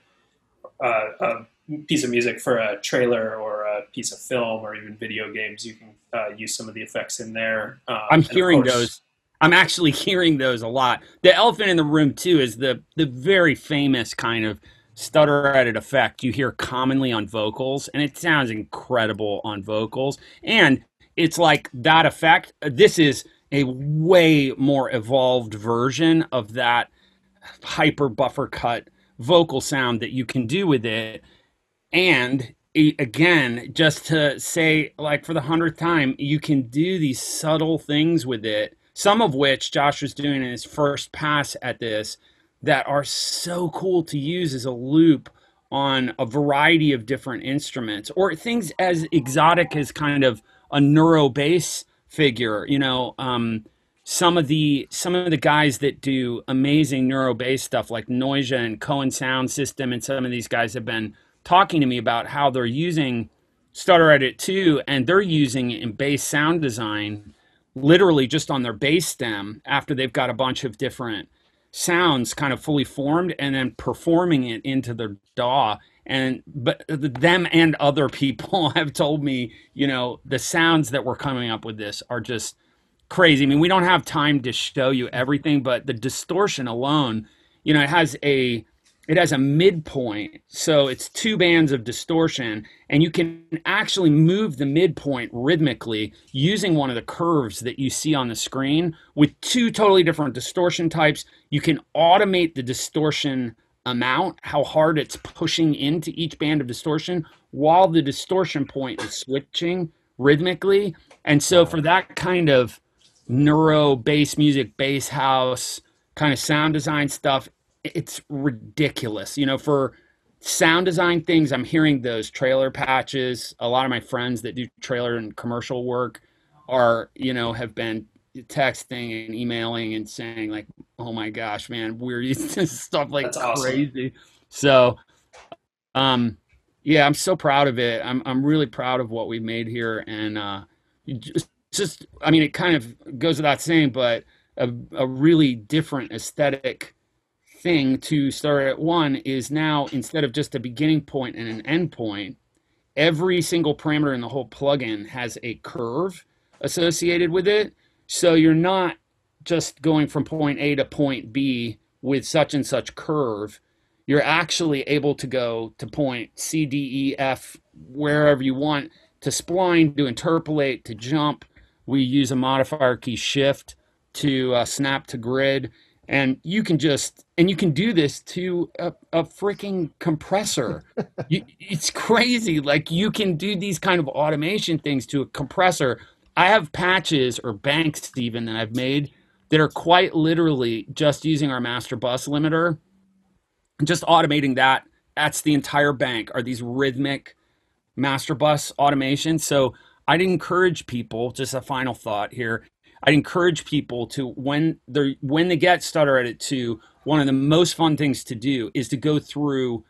uh, a piece of music for a trailer or a piece of film or even video games, you can uh, use some of the effects in there. Um, I'm hearing course- those. I'm actually [LAUGHS] hearing those a lot. The elephant in the room too is the the very famous kind of stutter edit effect you hear commonly on vocals, and it sounds incredible on vocals. And it's like that effect. This is a way more evolved version of that hyper buffer cut vocal sound that you can do with it. And again, just to say, like for the hundredth time, you can do these subtle things with it. Some of which Josh was doing in his first pass at this that are so cool to use as a loop on a variety of different instruments or things as exotic as kind of a neuro bass figure. You know, um, some of the some of the guys that do amazing neuro bass stuff like Noisia and KOAN Sound System and some of these guys have been talking to me about how they're using Stutter Edit 2 and they're using it in bass sound design literally just on their bass stem after they've got a bunch of different sounds kind of fully formed and then performing it into their DAW and but them and other people [LAUGHS] have told me you know the sounds that we're coming up with this are just crazy. I mean, we don't have time to show you everything, but the distortion alone, you know, it has a it has a midpoint. So it's two bands of distortion and you can actually move the midpoint rhythmically using one of the curves that you see on the screen with two totally different distortion types. You can automate the distortion amount, how hard it's pushing into each band of distortion while the distortion point is switching rhythmically. And so for that kind of neuro bass music, bass house kind of sound design stuff, it's ridiculous. You know, for sound design things, I'm hearing those trailer patches. A lot of my friends that do trailer and commercial work are you know have been texting and emailing and saying like, "Oh my gosh, man, we're using stuff like That's crazy." Awesome. So, um, yeah, I'm so proud of it. I'm I'm really proud of what we've made here, and uh, just just I mean, it kind of goes without saying, but a, a really different aesthetic thing to start at one is now instead of just a beginning point and an end point, every single parameter in the whole plugin has a curve associated with it. So you're not just going from point A to point B with such and such curve. You're actually able to go to point C, D, E, F, wherever you want to spline, to interpolate, to jump. We use a modifier key shift to uh, snap to grid and you can just and you can do this to a, a freaking compressor. [LAUGHS] You, it's crazy. Like you can do these kind of automation things to a compressor. I have patches or banks even that i've made that are quite literally just using our master bus limiter. Just automating that that's the entire bank are these rhythmic master bus automation so i'd encourage people just a final thought here I'd encourage people to when they when they get Stutter Edit 2, one of the most fun things to do is to go through.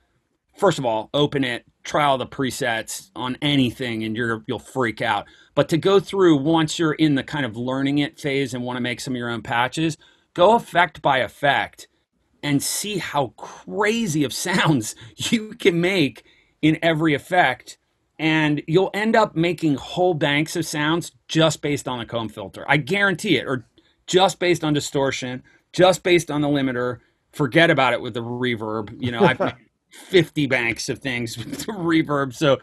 First of all, open it, try all the presets on anything, and you're you'll freak out. But to go through once you're in the kind of learning it phase and want to make some of your own patches, go effect by effect and see how crazy of [LAUGHS] sounds you can make in every effect and you'll end up making whole banks of sounds just based on a comb filter. I guarantee it, or just based on distortion, just based on the limiter. Forget about it with the reverb. You know, I've [LAUGHS] 50 banks of things with the reverb. So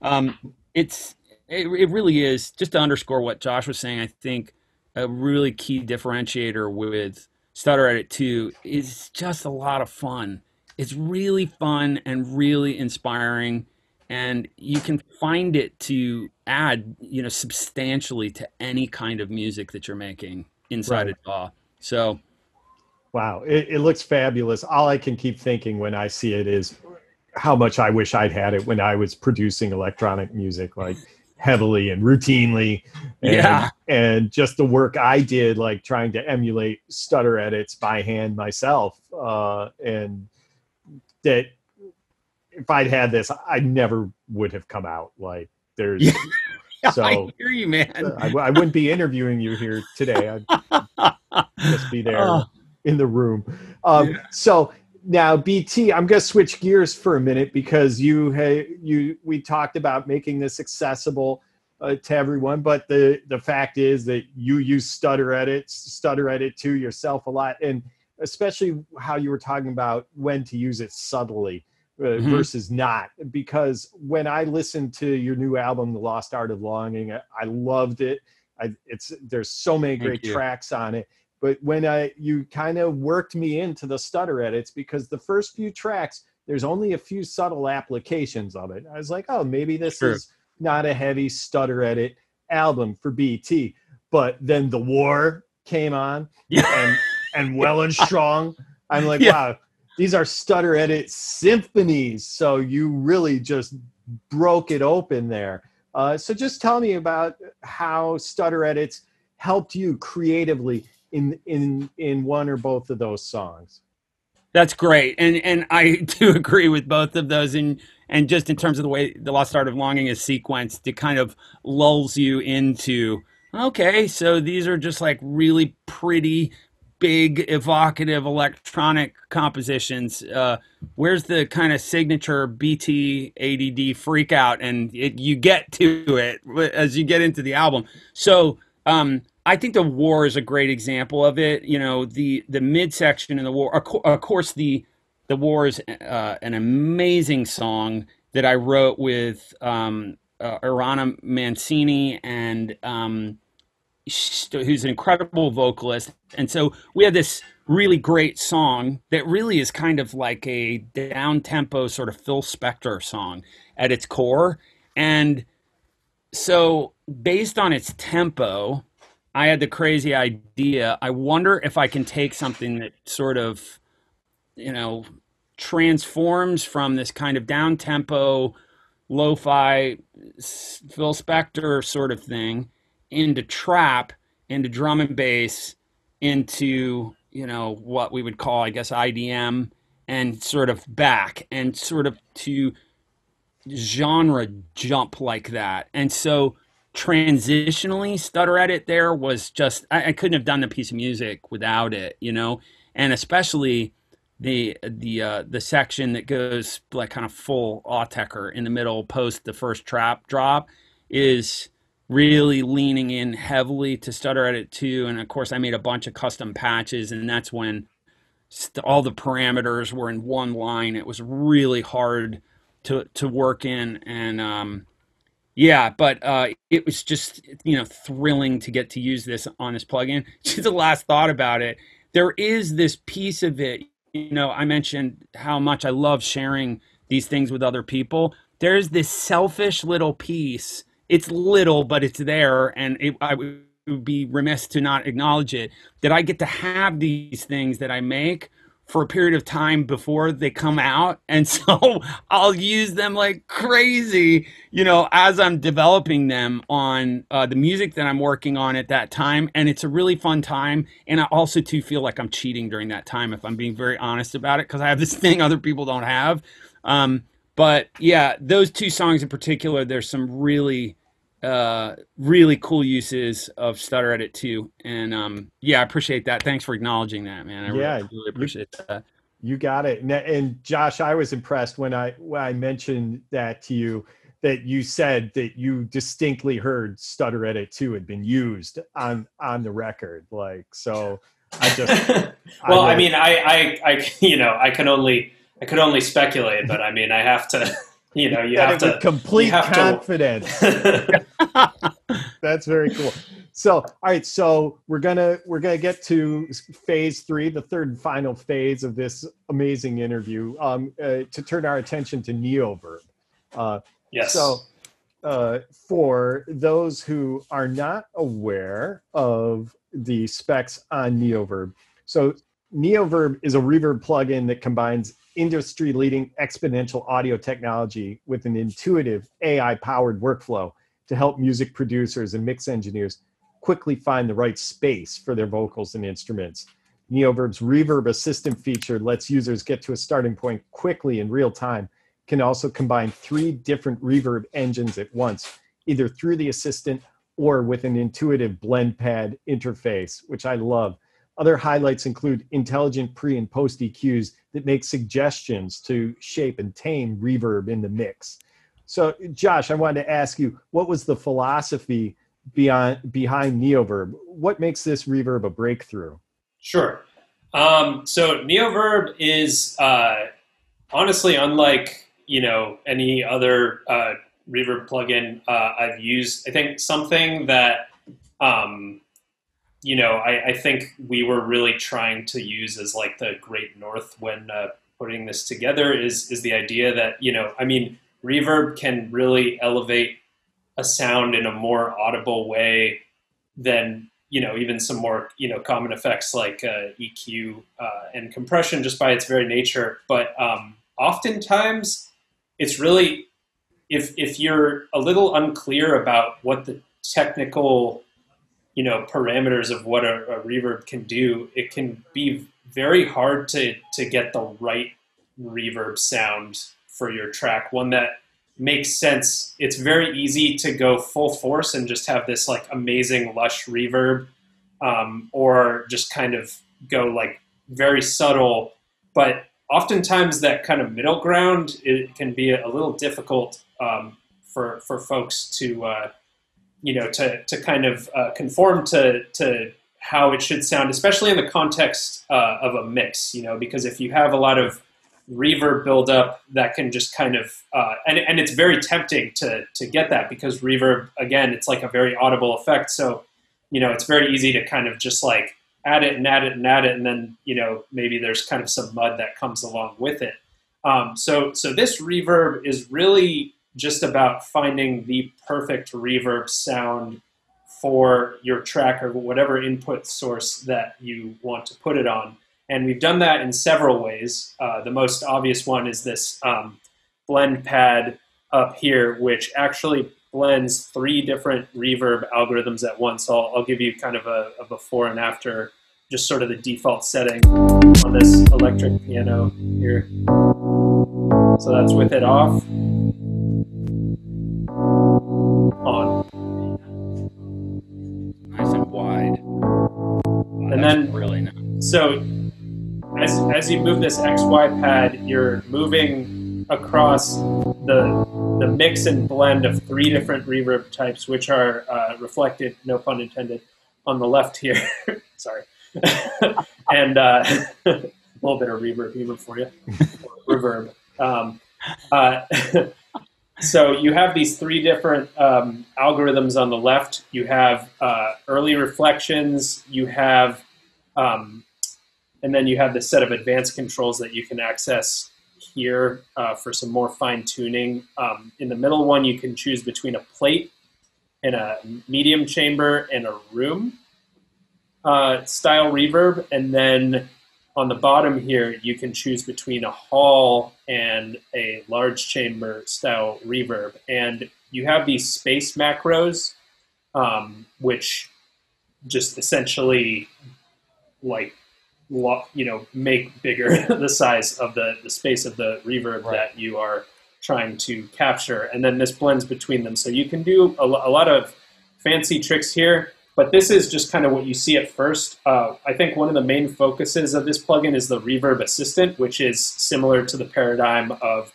um, it's it, it really is just to underscore what Josh was saying. I think a really key differentiator with Stutter Edit 2 is just a lot of fun. It's really fun and really inspiring and you can find it to add you know substantially to any kind of music that you're making inside right. DAW. So wow it, it, looks fabulous all i can keep thinking when i see it is how much i wish i'd had it when i was producing electronic music like heavily and routinely and, yeah and just the work i did like trying to emulate stutter edits by hand myself uh, and that if I'd had this, I never would have come out. Like there's, yeah, [LAUGHS] so I hear you, man. I, I, wouldn't be interviewing you here today. I'd [LAUGHS] just be there oh. in the room. Um, yeah. So now, BT, I'm going to switch gears for a minute because you, hey, you, we talked about making this accessible. Uh, to everyone, but the the fact is that you use stutter edits, stutter edit to yourself a lot, and especially how you were talking about when to use it subtly uh, mm-hmm. versus not because when i listened to your new album the lost art of longing i, I loved it I, it's there's so many great tracks on it but when i you kind of worked me into the stutter edits because the first few tracks there's only a few subtle applications of it i was like oh maybe this sure. is not a heavy stutter edit album for bt but then the war came on yeah. and and [LAUGHS] well and strong i'm like yeah. wow these are stutter edit symphonies. So you really just broke it open there. Uh, so just tell me about how stutter edits helped you creatively in in in one or both of those songs. That's great, and and I [LAUGHS] do agree with both of those. And and just in terms of the way the Lost Art of Longing is sequenced, it kind of lulls you into okay, so these are just like really pretty big evocative electronic compositions uh, where's the kind of signature bt add freak out and it, you get to it as you get into the album. So um, i think the war is a great example of it. You know the the midsection in the war of course the the war is uh, an amazing song that i wrote with um, uh, Iraina Mancini and um, who's an incredible vocalist. And so we had this really great song that really is kind of like a down tempo sort of Phil Spector song at its core. And so based on its tempo, I had the crazy idea. I wonder if I can take something that sort of, you know, transforms from this kind of down tempo, lo fi Phil Spector sort of thing into trap, into drum and bass, into you know what we would call, I guess, IDM, and sort of back, and sort of to genre jump like that. And so transitionally, Stutter Edit there was just I, I couldn't have done the piece of music without it, you know, and especially the the uh, the section that goes like kind of full Autechre in the middle post the first trap drop is really leaning in heavily to stutter edit 2 and of course i made a bunch of custom patches and that's when all the parameters were in one line. It was really hard to to work in and um, yeah but uh, it was just you know thrilling to get to use this on this plugin. [LAUGHS] Just the last thought about it there is this piece of it you know i mentioned how much i love sharing these things with other people. There's this selfish little piece it's little, but it's there, and it, I would be remiss to not acknowledge it. That I get to have these things that I make for a period of time before they come out, [LAUGHS] and so I'll use them like crazy, you know, as I'm developing them on uh, the music that I'm working on at that time, and it's a really fun time. And I also too feel like I'm cheating during that time if I'm being very honest about it because I have this [LAUGHS] thing other people don't have. Um, but yeah, those two songs in particular, there's some really uh, really cool uses of Stutter Edit 2. And um, yeah, I appreciate that. Thanks for acknowledging that, man. I yeah, really, really appreciate you, that. You got it. And, and, Josh, I was impressed when I when I mentioned that to you that you said that you distinctly heard Stutter Edit 2 had been used on on the record. Like so I just [LAUGHS] Well, I, I mean I, I I [LAUGHS] you know, I can only I could only speculate, but I mean I have to you know you have to complete confidence to... [LAUGHS] that's very cool. So all right so we're gonna we're gonna get to phase three the third and final phase of this amazing interview um, uh, to turn our attention to neoverb. Uh, yes. so uh, for those who are not aware of the specs on neoverb so neoverb is a reverb plugin that combines industry leading exponential audio technology with an intuitive AI powered workflow to help music producers and mix engineers quickly find the right space for their vocals and instruments. Neoverb's Reverb Assistant feature lets users get to a starting point quickly in real time, can also combine three different reverb engines at once, either through the assistant or with an intuitive blend pad interface, which I love. Other highlights include intelligent pre and post EQs that make suggestions to shape and tame reverb in the mix. So, Josh, I wanted to ask you, what was the philosophy beyond behind Neoverb? What makes this reverb a breakthrough? Sure. Um, so Neoverb is uh, honestly unlike you know any other uh, reverb plugin uh, I've used. I think something that um, you know, I, I, think we were really trying to use as like the great north when uh, putting this together is is the idea that you know, I mean, reverb can really elevate a sound in a more audible way than you know even some more you know common effects like uh, EQ uh, and compression just by its very nature. But um, oftentimes, it's really if if you're a little unclear about what the technical you know parameters of what a, a, reverb can do, it can be very hard to to get the right reverb sound for your track, one that makes sense. It's very easy to go full force and just have this like amazing lush reverb, um, or just kind of go like very subtle. But oftentimes that kind of middle ground it can be a little difficult um, for for folks to uh, you know, to, to kind of uh, conform to, to how it should sound, especially in the context uh, of a mix, you know, because if you have a lot of reverb buildup, that can just kind of, uh, and, and it's very tempting to, to get that because reverb, again, it's like a very audible effect. So, you know, it's very easy to kind of just like add it and add it and add it. And then, you know, maybe there's kind of some mud that comes along with it. Um, so, so this reverb is really just about finding the perfect reverb sound for your track or whatever input source that you want to put it on. And we've done that in several ways. Uh, the most obvious one is this um, blend pad up here, which actually blends three different reverb algorithms at once. So I'll, I'll give you kind of a, a, before and after, just sort of the default setting on this electric piano here. So that's with it off. So as, as you move this XY pad, you're moving across the, the mix and blend of three different reverb types, which are uh, reflected, no pun intended, on the left here. [LAUGHS] Sorry. [LAUGHS] and uh, [LAUGHS] a little bit of reverb humor for you. reverb. Um, uh, so you have these three different um, algorithms on the left. You have uh, early reflections. You have um, and then you have the set of advanced controls that you can access here uh, for some more fine tuning. Um, in the middle one, you can choose between a plate and a medium chamber and a room uh, style reverb. And then on the bottom here, you can choose between a hall and a large chamber style reverb. And you have these space macros, um, which just essentially like you know make bigger [LAUGHS] the size of the the space of the reverb right. that you are trying to capture. And then this blends between them. So you can do a, a lot of fancy tricks here but this is just kind of what you see at first. Uh, i think one of the main focuses of this plugin is the reverb assistant which is similar to the paradigm of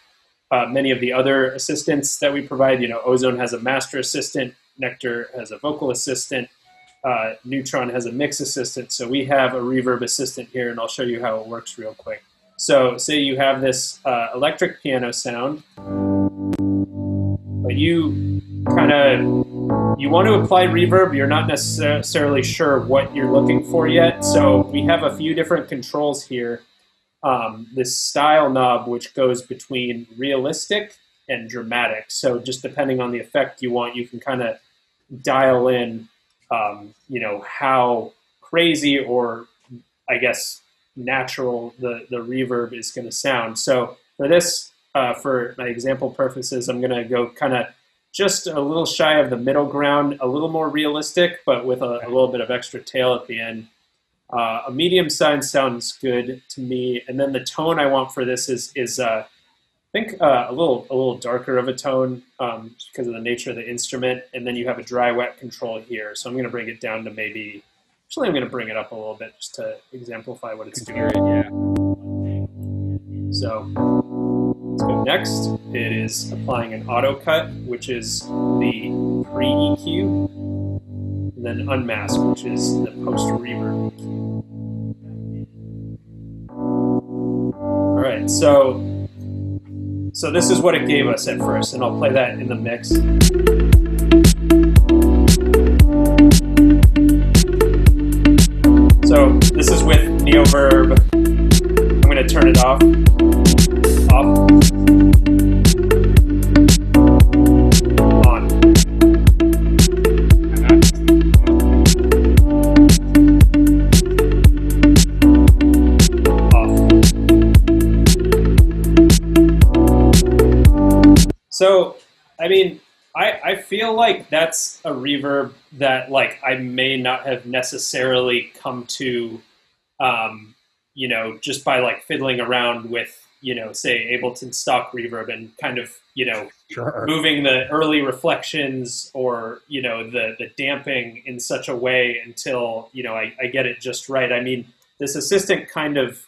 uh, many of the other assistants that we provide. You know ozone has a master assistant nectar has a vocal assistant uh, Neutron has a mix assistant. So we have a reverb assistant here, and I'll show you how it works real quick. So say you have this uh, electric piano sound, but you kind of you want to apply reverb. You're not necessarily sure what you're looking for yet. So we have a few different controls here. Um, this style knob, which goes between realistic and dramatic. So just depending on the effect you want, you can kind of dial in um, you know how crazy or I guess natural the the reverb is going to sound. So for this, uh, for my example purposes, I'm going to go kind of just a little shy of the middle ground, a little more realistic, but with a, a little bit of extra tail at the end. Uh, a medium size sounds good to me, and then the tone I want for this is is uh, think uh, a little a little darker of a tone um, because of the nature of the instrument, and then you have a dry wet control here. So I'm going to bring it down to maybe. Actually, I'm going to bring it up a little bit just to exemplify what it's doing. Yeah. So let's go next. It is applying an auto cut, which is the pre EQ, and then unmask, which is the post reverb. All right, so so this is what it gave us at first, and I'll play that in the mix. So this is with Neoverb. I'm going to turn it off. Off. Feel like that's a reverb that like I may not have necessarily come to, um, you know, just by like fiddling around with, you know, say Ableton stock reverb and kind of, you know, sure. moving the early reflections or, you know, the, the damping in such a way until, you know, I, I get it just right. I mean, this assistant kind of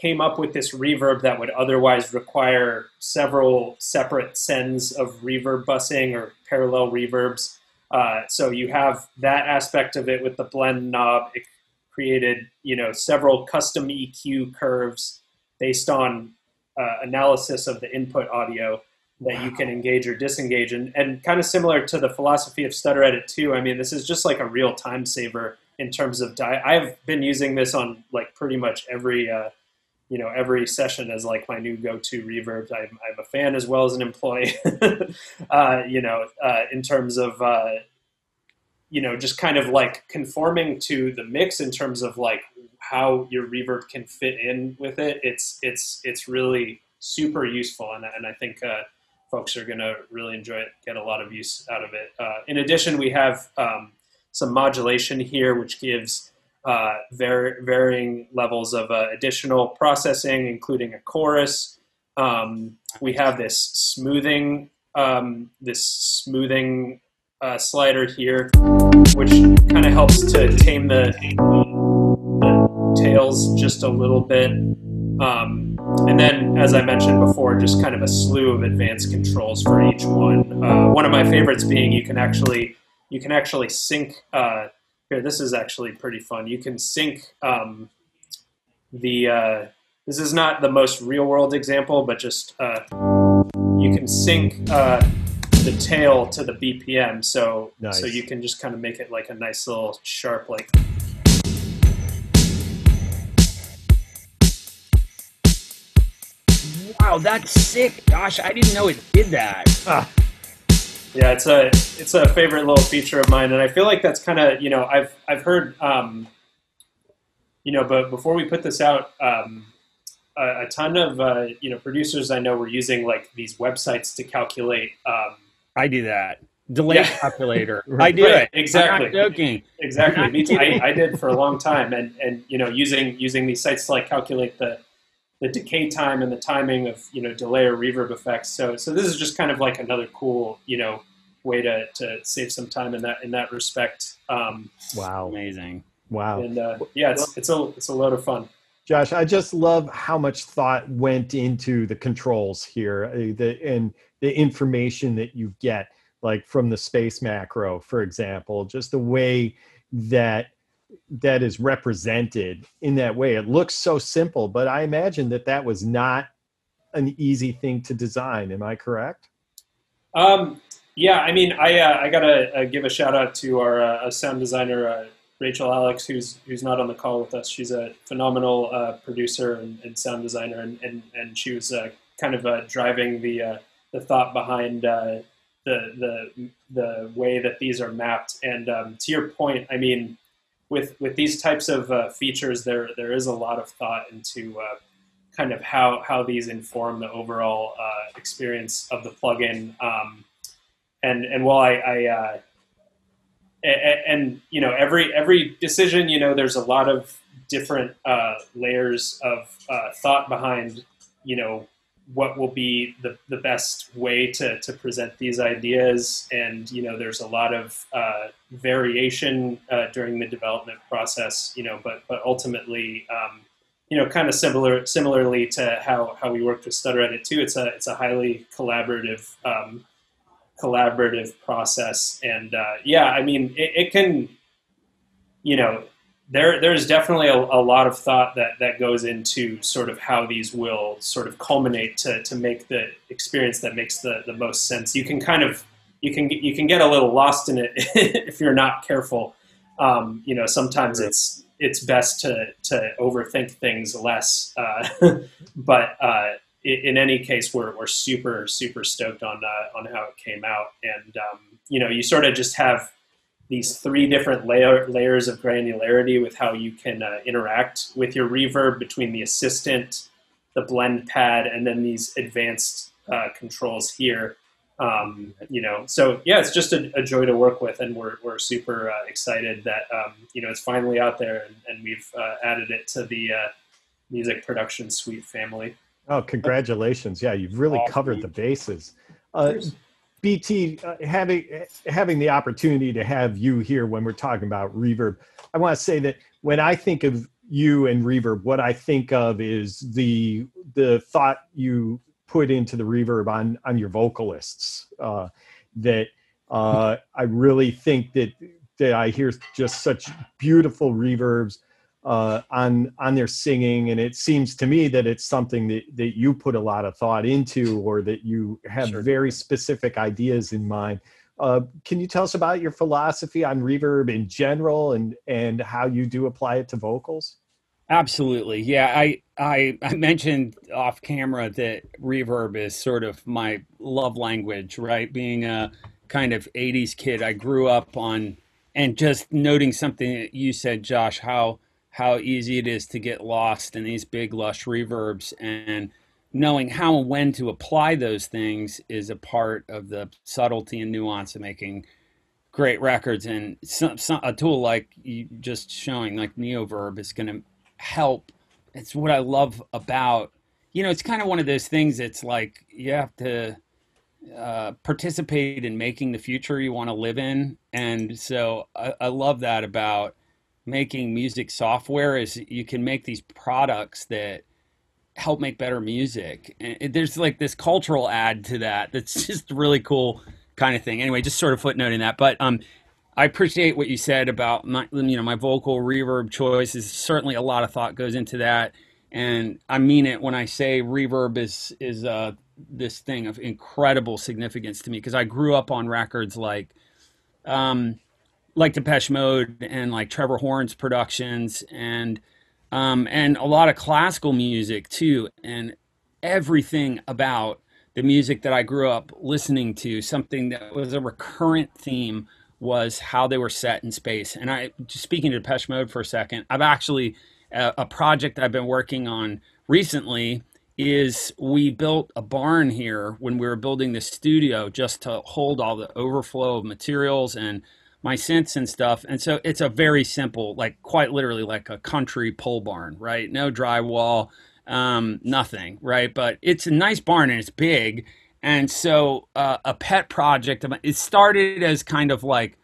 came up with this reverb that would otherwise require several separate sends of reverb busing or parallel reverbs. Uh, so you have that aspect of it with the blend knob. It created, you know, several custom EQ curves based on uh, analysis of the input audio that wow. you can engage or disengage. And, and kind of similar to the philosophy of Stutter Edit 2. I mean, this is just like a real time saver in terms of, di- I've been using this on like pretty much every uh, you know every session as like my new go-to reverb. I'm, I'm a fan as well as an employee. [LAUGHS] uh, you know, uh, in terms of uh, you know just kind of like conforming to the mix in terms of like how your reverb can fit in with it. It's it's it's really super useful, and and I think uh, folks are going to really enjoy it, get a lot of use out of it. Uh, in addition, we have um, some modulation here, which gives uh, var- varying levels of uh, additional processing, including a chorus. Um, we have this smoothing, um, this smoothing uh, slider here, which kind of helps to tame the, the, tails just a little bit. Um, and then, as I mentioned before, just kind of a slew of advanced controls for each one. Uh, one of my favorites being you can actually you can actually sync. Uh, here, this is actually pretty fun. You can sync um, the. Uh, this is not the most real world example, but just uh, you can sync uh, the tail to the BPM, so nice. so you can just kind of make it like a nice little sharp like. Wow, that's sick! Gosh, I didn't know it did that. Ah. Yeah, it's a it's a favorite little feature of mine, and I feel like that's kind of you know I've I've heard um, you know, but before we put this out, um, a, a, ton of uh, you know producers I know were using like these websites to calculate. Um, I do that delay yeah. calculator. [LAUGHS] I do right. it exactly. Joking. Exactly. Me too. I, [LAUGHS] I, did for a long time, and and you know using using these sites to like calculate the the decay time and the timing of you know delay or reverb effects. So so this is just kind of like another cool you know way to, to save some time in that in that respect. Um, wow, amazing! Wow, and uh, yeah, it's it's a it's a load of fun. Josh, I just love how much thought went into the controls here, uh, the and the information that you get, like from the space macro, for example, just the way that that is represented in that way. It looks so simple, but I imagine that that was not an easy thing to design. Am I correct? Um, yeah, I mean, I uh, I gotta uh, give a shout out to our uh, sound designer uh, Rachel Alex, who's who's not on the call with us. She's a phenomenal uh, producer and, and, sound designer, and and, and she was uh, kind of driving the the thought behind the the the way that these are mapped. And um, to your point, I mean, with with these types of uh, features, there there is a lot of thought into uh, kind of how how these inform the overall uh, experience of the plugin. Um, and and while I, I uh, and, and, you know every every decision, you know, there's a lot of different uh, layers of uh, thought behind you know what will be the, the best way to, to present these ideas. And, you know, there's a lot of uh, variation uh, during the development process, you know, but, but ultimately, um, you know, kind of similar, similarly to how, how we worked with Stutter Edit 2. It's a, it's a highly collaborative, um, collaborative process. And uh, yeah, I mean, it, it can, you know, there there's definitely a, a, lot of thought that that goes into sort of how these will sort of culminate to to make the experience that makes the the most sense. You can kind of you can you can get a little lost in it [LAUGHS] if you're not careful. Um, you know, sometimes it's it's best to to overthink things less. Uh, [LAUGHS] but uh, in any case, we're we're super super stoked on uh, on how it came out, and um, you know, you sort of just have these three different layer, layers of granularity with how you can uh, interact with your reverb between the assistant, the blend pad, and then these advanced uh, controls here. Um, you know, so yeah, it's just a, a, joy to work with, and we're we're super uh, excited that um, you know it's finally out there, and, and we've uh, added it to the uh, music production suite family. Oh, congratulations! Yeah, you've really covered the bases. BT, uh, having having the opportunity to have you here when we're talking about reverb, I want to say that when I think of you and reverb, what I think of is the the thought you put into the reverb on on your vocalists. Uh, that uh, I really think that that I hear just such beautiful reverbs uh, on on their singing, and it seems to me that it's something that, that you put a lot of thought into, or that you have sure. very specific ideas in mind. Uh, can you tell us about your philosophy on reverb in general, and and how you do apply it to vocals? Absolutely, yeah. I I, I mentioned off camera that reverb is sort of my love language, right? Being a kind of '80s kid, I grew up on, and just noting something that you said, Josh, how how easy it is to get lost in these big lush reverbs and knowing how and when to apply those things is a part of the subtlety and nuance of making great records. And some, some, a tool like you just showing, like Neoverb, is going to help. It's what I love about, you know, it's kind of one of those things. It's like you have to uh, participate in making the future you want to live in, and so I, I love that about making music software. Is you can make these products that help make better music. And there's like this cultural add to that that's [LAUGHS] just really cool kind of thing. Anyway, just sort of footnoting that. But um, I appreciate what you said about my you know my vocal reverb choices. Certainly, a lot of thought goes into that, and I mean it when I say reverb is is uh, this thing of incredible significance to me because I grew up on records like. Um, like Depeche Mode and like Trevor Horn's productions and um, and a lot of classical music too, and everything about the music that I grew up listening to, something that was a recurrent theme was how they were set in space. And I, just speaking to Depeche Mode for a second, I've actually a, a project I've been working on recently is we built a barn here when we were building the studio just to hold all the overflow of materials and my synths and stuff. And so it's a very simple, like quite literally like a country pole barn, right? No drywall, um, nothing, right? But it's a nice barn and it's big. And so uh, a pet project, it started as kind of like,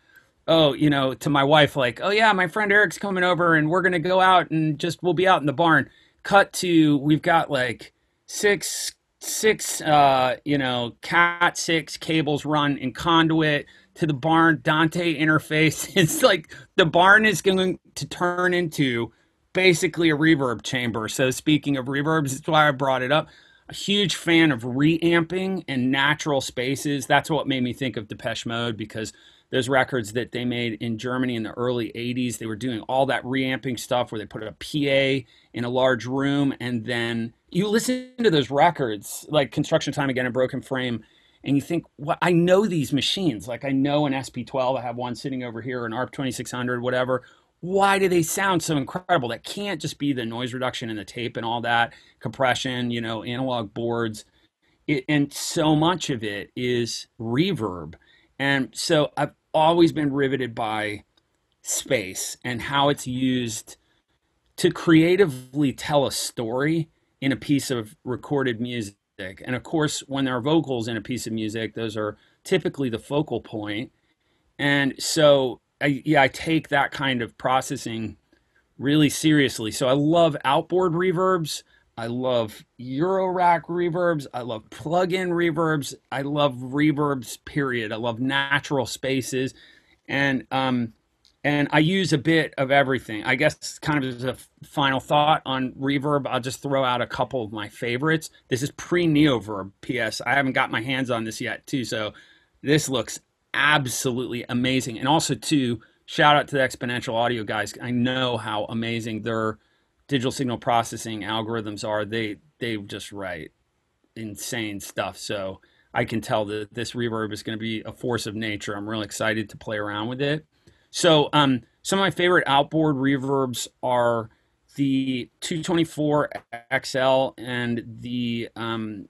oh, you know, to my wife, like, oh yeah, my friend Eric's coming over and we're going to go out and just, we'll be out in the barn. Cut to, we've got like six, six, uh, you know, cat six cables run in conduit to the barn Dante interface. [LAUGHS] It's like the barn is going to turn into basically a reverb chamber. So speaking of reverbs, that's why I brought it up. A huge fan of reamping and natural spaces. That's what made me think of Depeche Mode because those records that they made in Germany in the early 80s, they were doing all that reamping stuff where they put a PA in a large room and then you listen to those records like Construction Time Again and Broken Frame and you think, well, I know these machines. Like I know an SP12, I have one sitting over here, an ARP 2600, whatever. Why do they sound so incredible? That can't just be the noise reduction and the tape and all that compression, you know, analog boards. It, and so much of it is reverb. And so I've always been riveted by space and how it's used to creatively tell a story in a piece of recorded music and of course, when there are vocals in a piece of music, those are typically the focal point. And so, I, yeah, I take that kind of processing really seriously. So I love outboard reverbs. I love Eurorack reverbs. I love plug-in reverbs. I love reverbs. Period. I love natural spaces, and um, and I use a bit of everything. I guess kind of as a final thought on reverb, I'll just throw out a couple of my favorites. This is pre Neoverb. P.S. I haven't got my hands on this yet, too. So this looks absolutely amazing. And also, too, shout out to the Exponential Audio guys. I know how amazing their digital signal processing algorithms are. They they just write insane stuff. So I can tell that this reverb is going to be a force of nature. I'm really excited to play around with it. So um, some of my favorite outboard reverbs are the 224 XL and the um,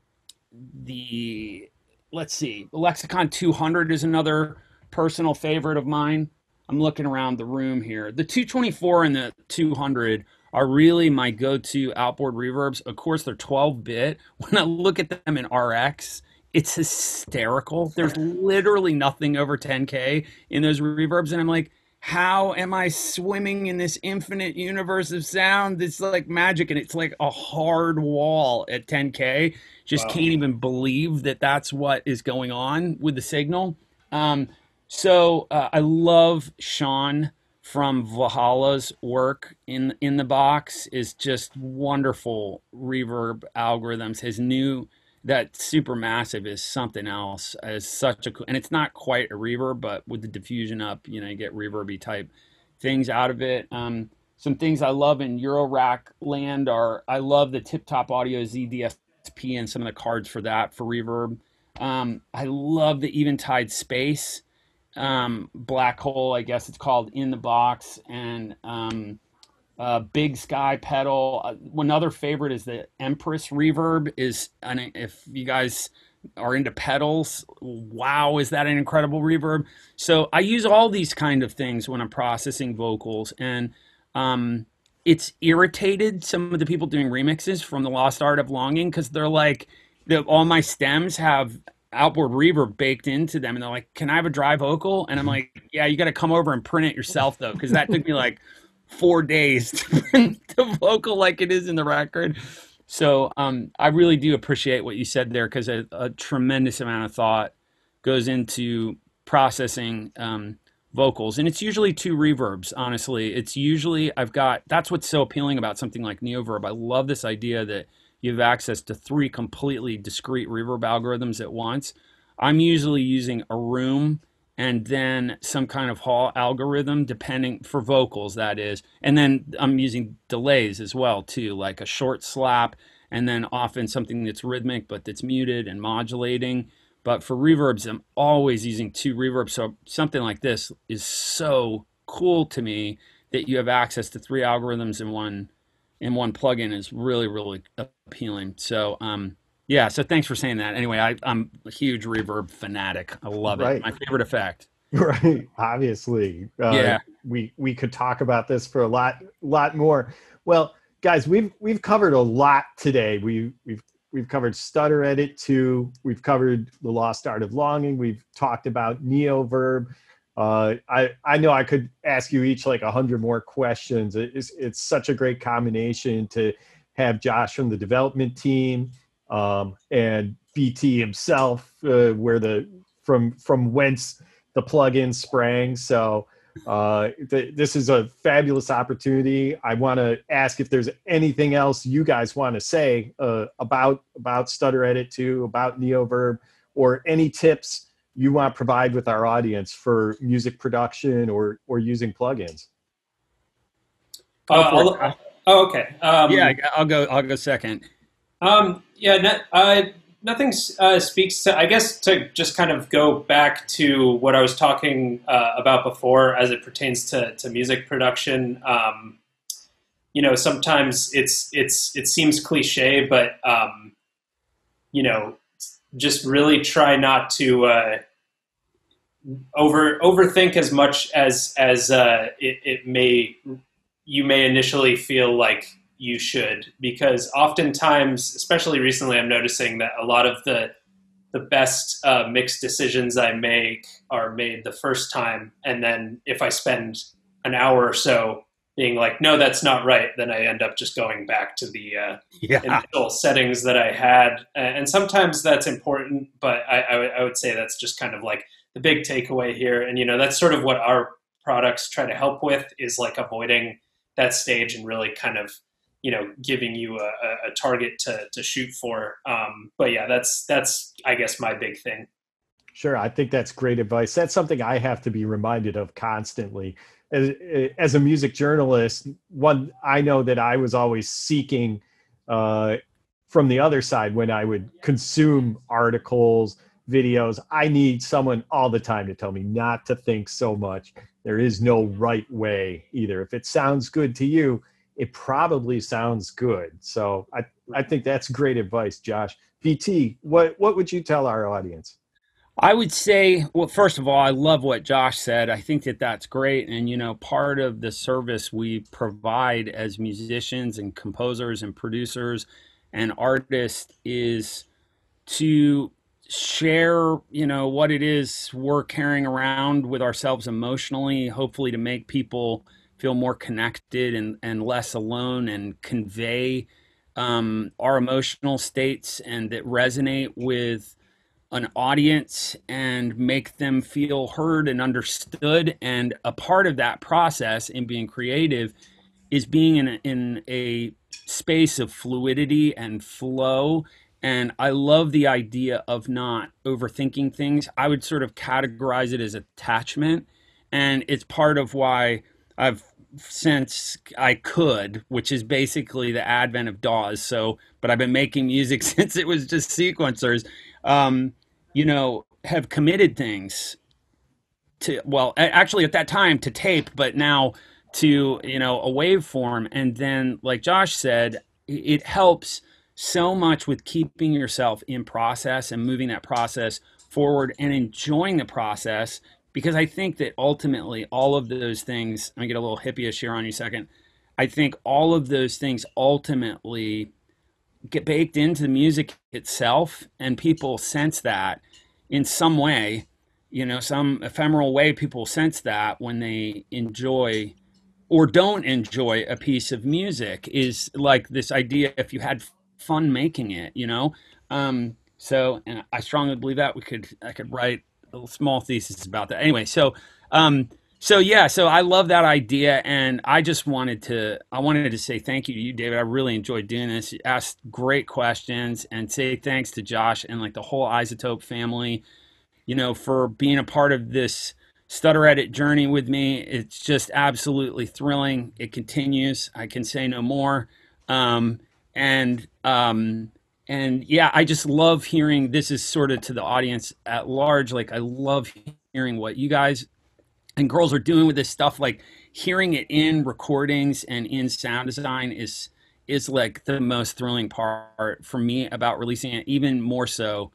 the let's see, Lexicon 200 is another personal favorite of mine. I'm looking around the room here. The 224 and the 200 are really my go-to outboard reverbs. Of course, they're 12-bit. [LAUGHS] When I look at them in RX, it's hysterical. There's literally nothing over 10k in those reverbs, and I'm like, how am I swimming in this infinite universe of sound? It's like magic, and it's like a hard wall at 10k. Just wow. can't even believe that that's what is going on with the signal. Um, so uh, I love Sean from Valhalla's work in in the box is just wonderful reverb algorithms. His new that Supermassive is something else as such a cool and it's not quite a reverb but with the diffusion up you know you get reverby type things out of it. Um, some things i love in eurorack land are i love the tip top audio zdsp and some of the cards for that for reverb. Um, i love the eventide space um, black hole i guess it's called in the box. And um, uh, Big Sky pedal. Uh, another favorite is the Empress reverb. Is and if you guys are into pedals, wow, is that an incredible reverb? So I use all these kind of things when I'm processing vocals, and um, it's irritated some of the people doing remixes from the Lost Art of Longing because they're like, the, all my stems have outboard reverb baked into them, and they're like, "Can I have a dry vocal?" And I'm [LAUGHS] like, "Yeah, you got to come over and print it yourself though, because that took me like." Four days to the vocal like it is in the record. So um, I really do appreciate what you said there because a, a, tremendous amount of thought goes into processing um, vocals, and it's usually two reverbs. Honestly, it's usually I've got that's what's so appealing about something like Neoverb. I love this idea that you have access to three completely discrete reverb algorithms at once. I'm usually using a room and then some kind of Hall algorithm, depending for vocals, that is. And then I'm using delays as well too, like a short slap, and then often something that's rhythmic but that's muted and modulating. But for reverbs, I'm always using two reverbs. So something like this is so cool to me that you have access to three algorithms in one in one plugin is really really appealing. So um, yeah, so thanks for saying that. Anyway, I, am a huge reverb fanatic. I love it. My favorite effect. [LAUGHS] Right. Obviously. Uh, yeah. We we could talk about this for a lot lot more. Well, guys, we've we've covered a lot today. We we've we've covered Stutter Edit 2. We've covered the Lost Art of Longing. We've talked about Neoverb. Uh, I I know I could ask you each like a hundred more questions. It's it's such a great combination to have Josh from the development team um, and BT himself, uh, where the from from whence the plugin sprang. So uh, th- this is a fabulous opportunity. I want to ask if there's anything else you guys want to say uh, about about Stutter Edit 2, about Neoverb, or any tips you want to provide with our audience for music production or or using plugins. Uh, oh, okay. Um, yeah, I'll go. I'll go second. Um, yeah, uh, nothing uh, speaks to. I guess to just kind of go back to what I was talking uh, about before, as it pertains to, to music production. Um, you know, sometimes it's it's it seems cliche, but um, you know, just really try not to uh, over overthink as much as as uh, it, it may you may initially feel like you should because oftentimes especially recently i'm noticing that a lot of the the best uh, mixed decisions i make are made the first time and then if i spend an hour or so being like no that's not right then i end up just going back to the uh, yeah. initial settings that i had and sometimes that's important but I, I, I would say that's just kind of like the big takeaway here and you know that's sort of what our products try to help with is like avoiding that stage and really kind of you know giving you a, a target to, to shoot for. Um, but yeah that's that's i guess my big thing. Sure i think that's great advice. That's something i have to be reminded of constantly. As, as a music journalist one i know that i was always seeking uh, from the other side when i would consume articles videos. I need someone all the time to tell me not to think so much. There is no right way either. If it sounds good to you it probably sounds good. So I, I think that's great advice, Josh. BT, what, what would you tell our audience? I would say, well, first of all, I love what Josh said. I think that that's great. And, you know, part of the service we provide as musicians and composers and producers and artists is to share, you know, what it is we're carrying around with ourselves emotionally, hopefully to make people feel more connected and, and less alone and convey um, our emotional states and that resonate with an audience and make them feel heard and understood. And a part of that process in being creative is being in a, in a space of fluidity and flow. And I love the idea of not overthinking things. I would sort of categorize it as attachment. And it's part of why I've since I could, which is basically the advent of DAWs. So, but I've been making music [LAUGHS] since it was just sequencers. Um, you know, have committed things to well, actually at that time to tape, but now to you know a waveform and then like josh said it helps so much with keeping yourself in process and moving that process forward and enjoying the process because i think that ultimately all of those things i'm gonna get a little hippie here on you second. I think all of those things ultimately get baked into the music itself and people sense that in some way you know some ephemeral way people sense that when they enjoy or don't enjoy a piece of music is like this idea if you had fun making it you know? Um, so and i strongly believe that we could i could write small thesis about that anyway so um, so yeah so i love that idea and i just wanted to i wanted to say thank you to you david i really enjoyed doing this you asked great questions and say thanks to josh and like the whole iZotope family you know for being a part of this stutter edit journey with me. It's just absolutely thrilling. It continues. I can say no more. Um, and um, and yeah, I just love hearing. This is sort of to the audience at large. Like I love hearing what you guys and girls are doing with this stuff. Like hearing it in recordings and in sound design is is like the most thrilling part for me about releasing it. Even more so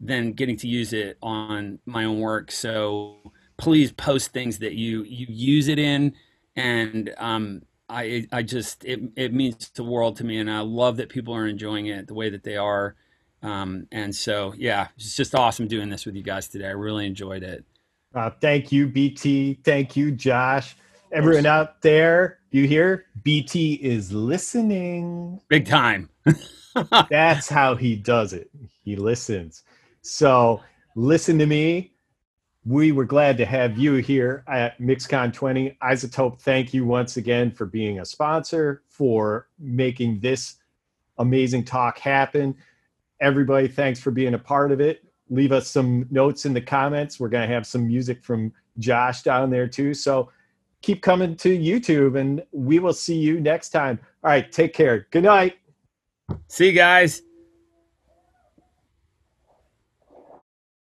than getting to use it on my own work. So please post things that you you use it in and um, I I just it it means the world to me and I love that people are enjoying it the way that they are. Um, and so yeah it's just awesome doing this with you guys today. I really enjoyed it. Uh, thank you BT thank you Josh. Everyone out there you hear? BT is listening. Big time. [LAUGHS] That's how he does it. He listens. So listen to me we were glad to have you here at MixCon 20. iZotope, thank you once again for being a sponsor, for making this amazing talk happen. Everybody, thanks for being a part of it. Leave us some notes in the comments. We're going to have some music from Josh down there too. So keep coming to YouTube and we will see you next time. All right, take care. Good night. See you guys.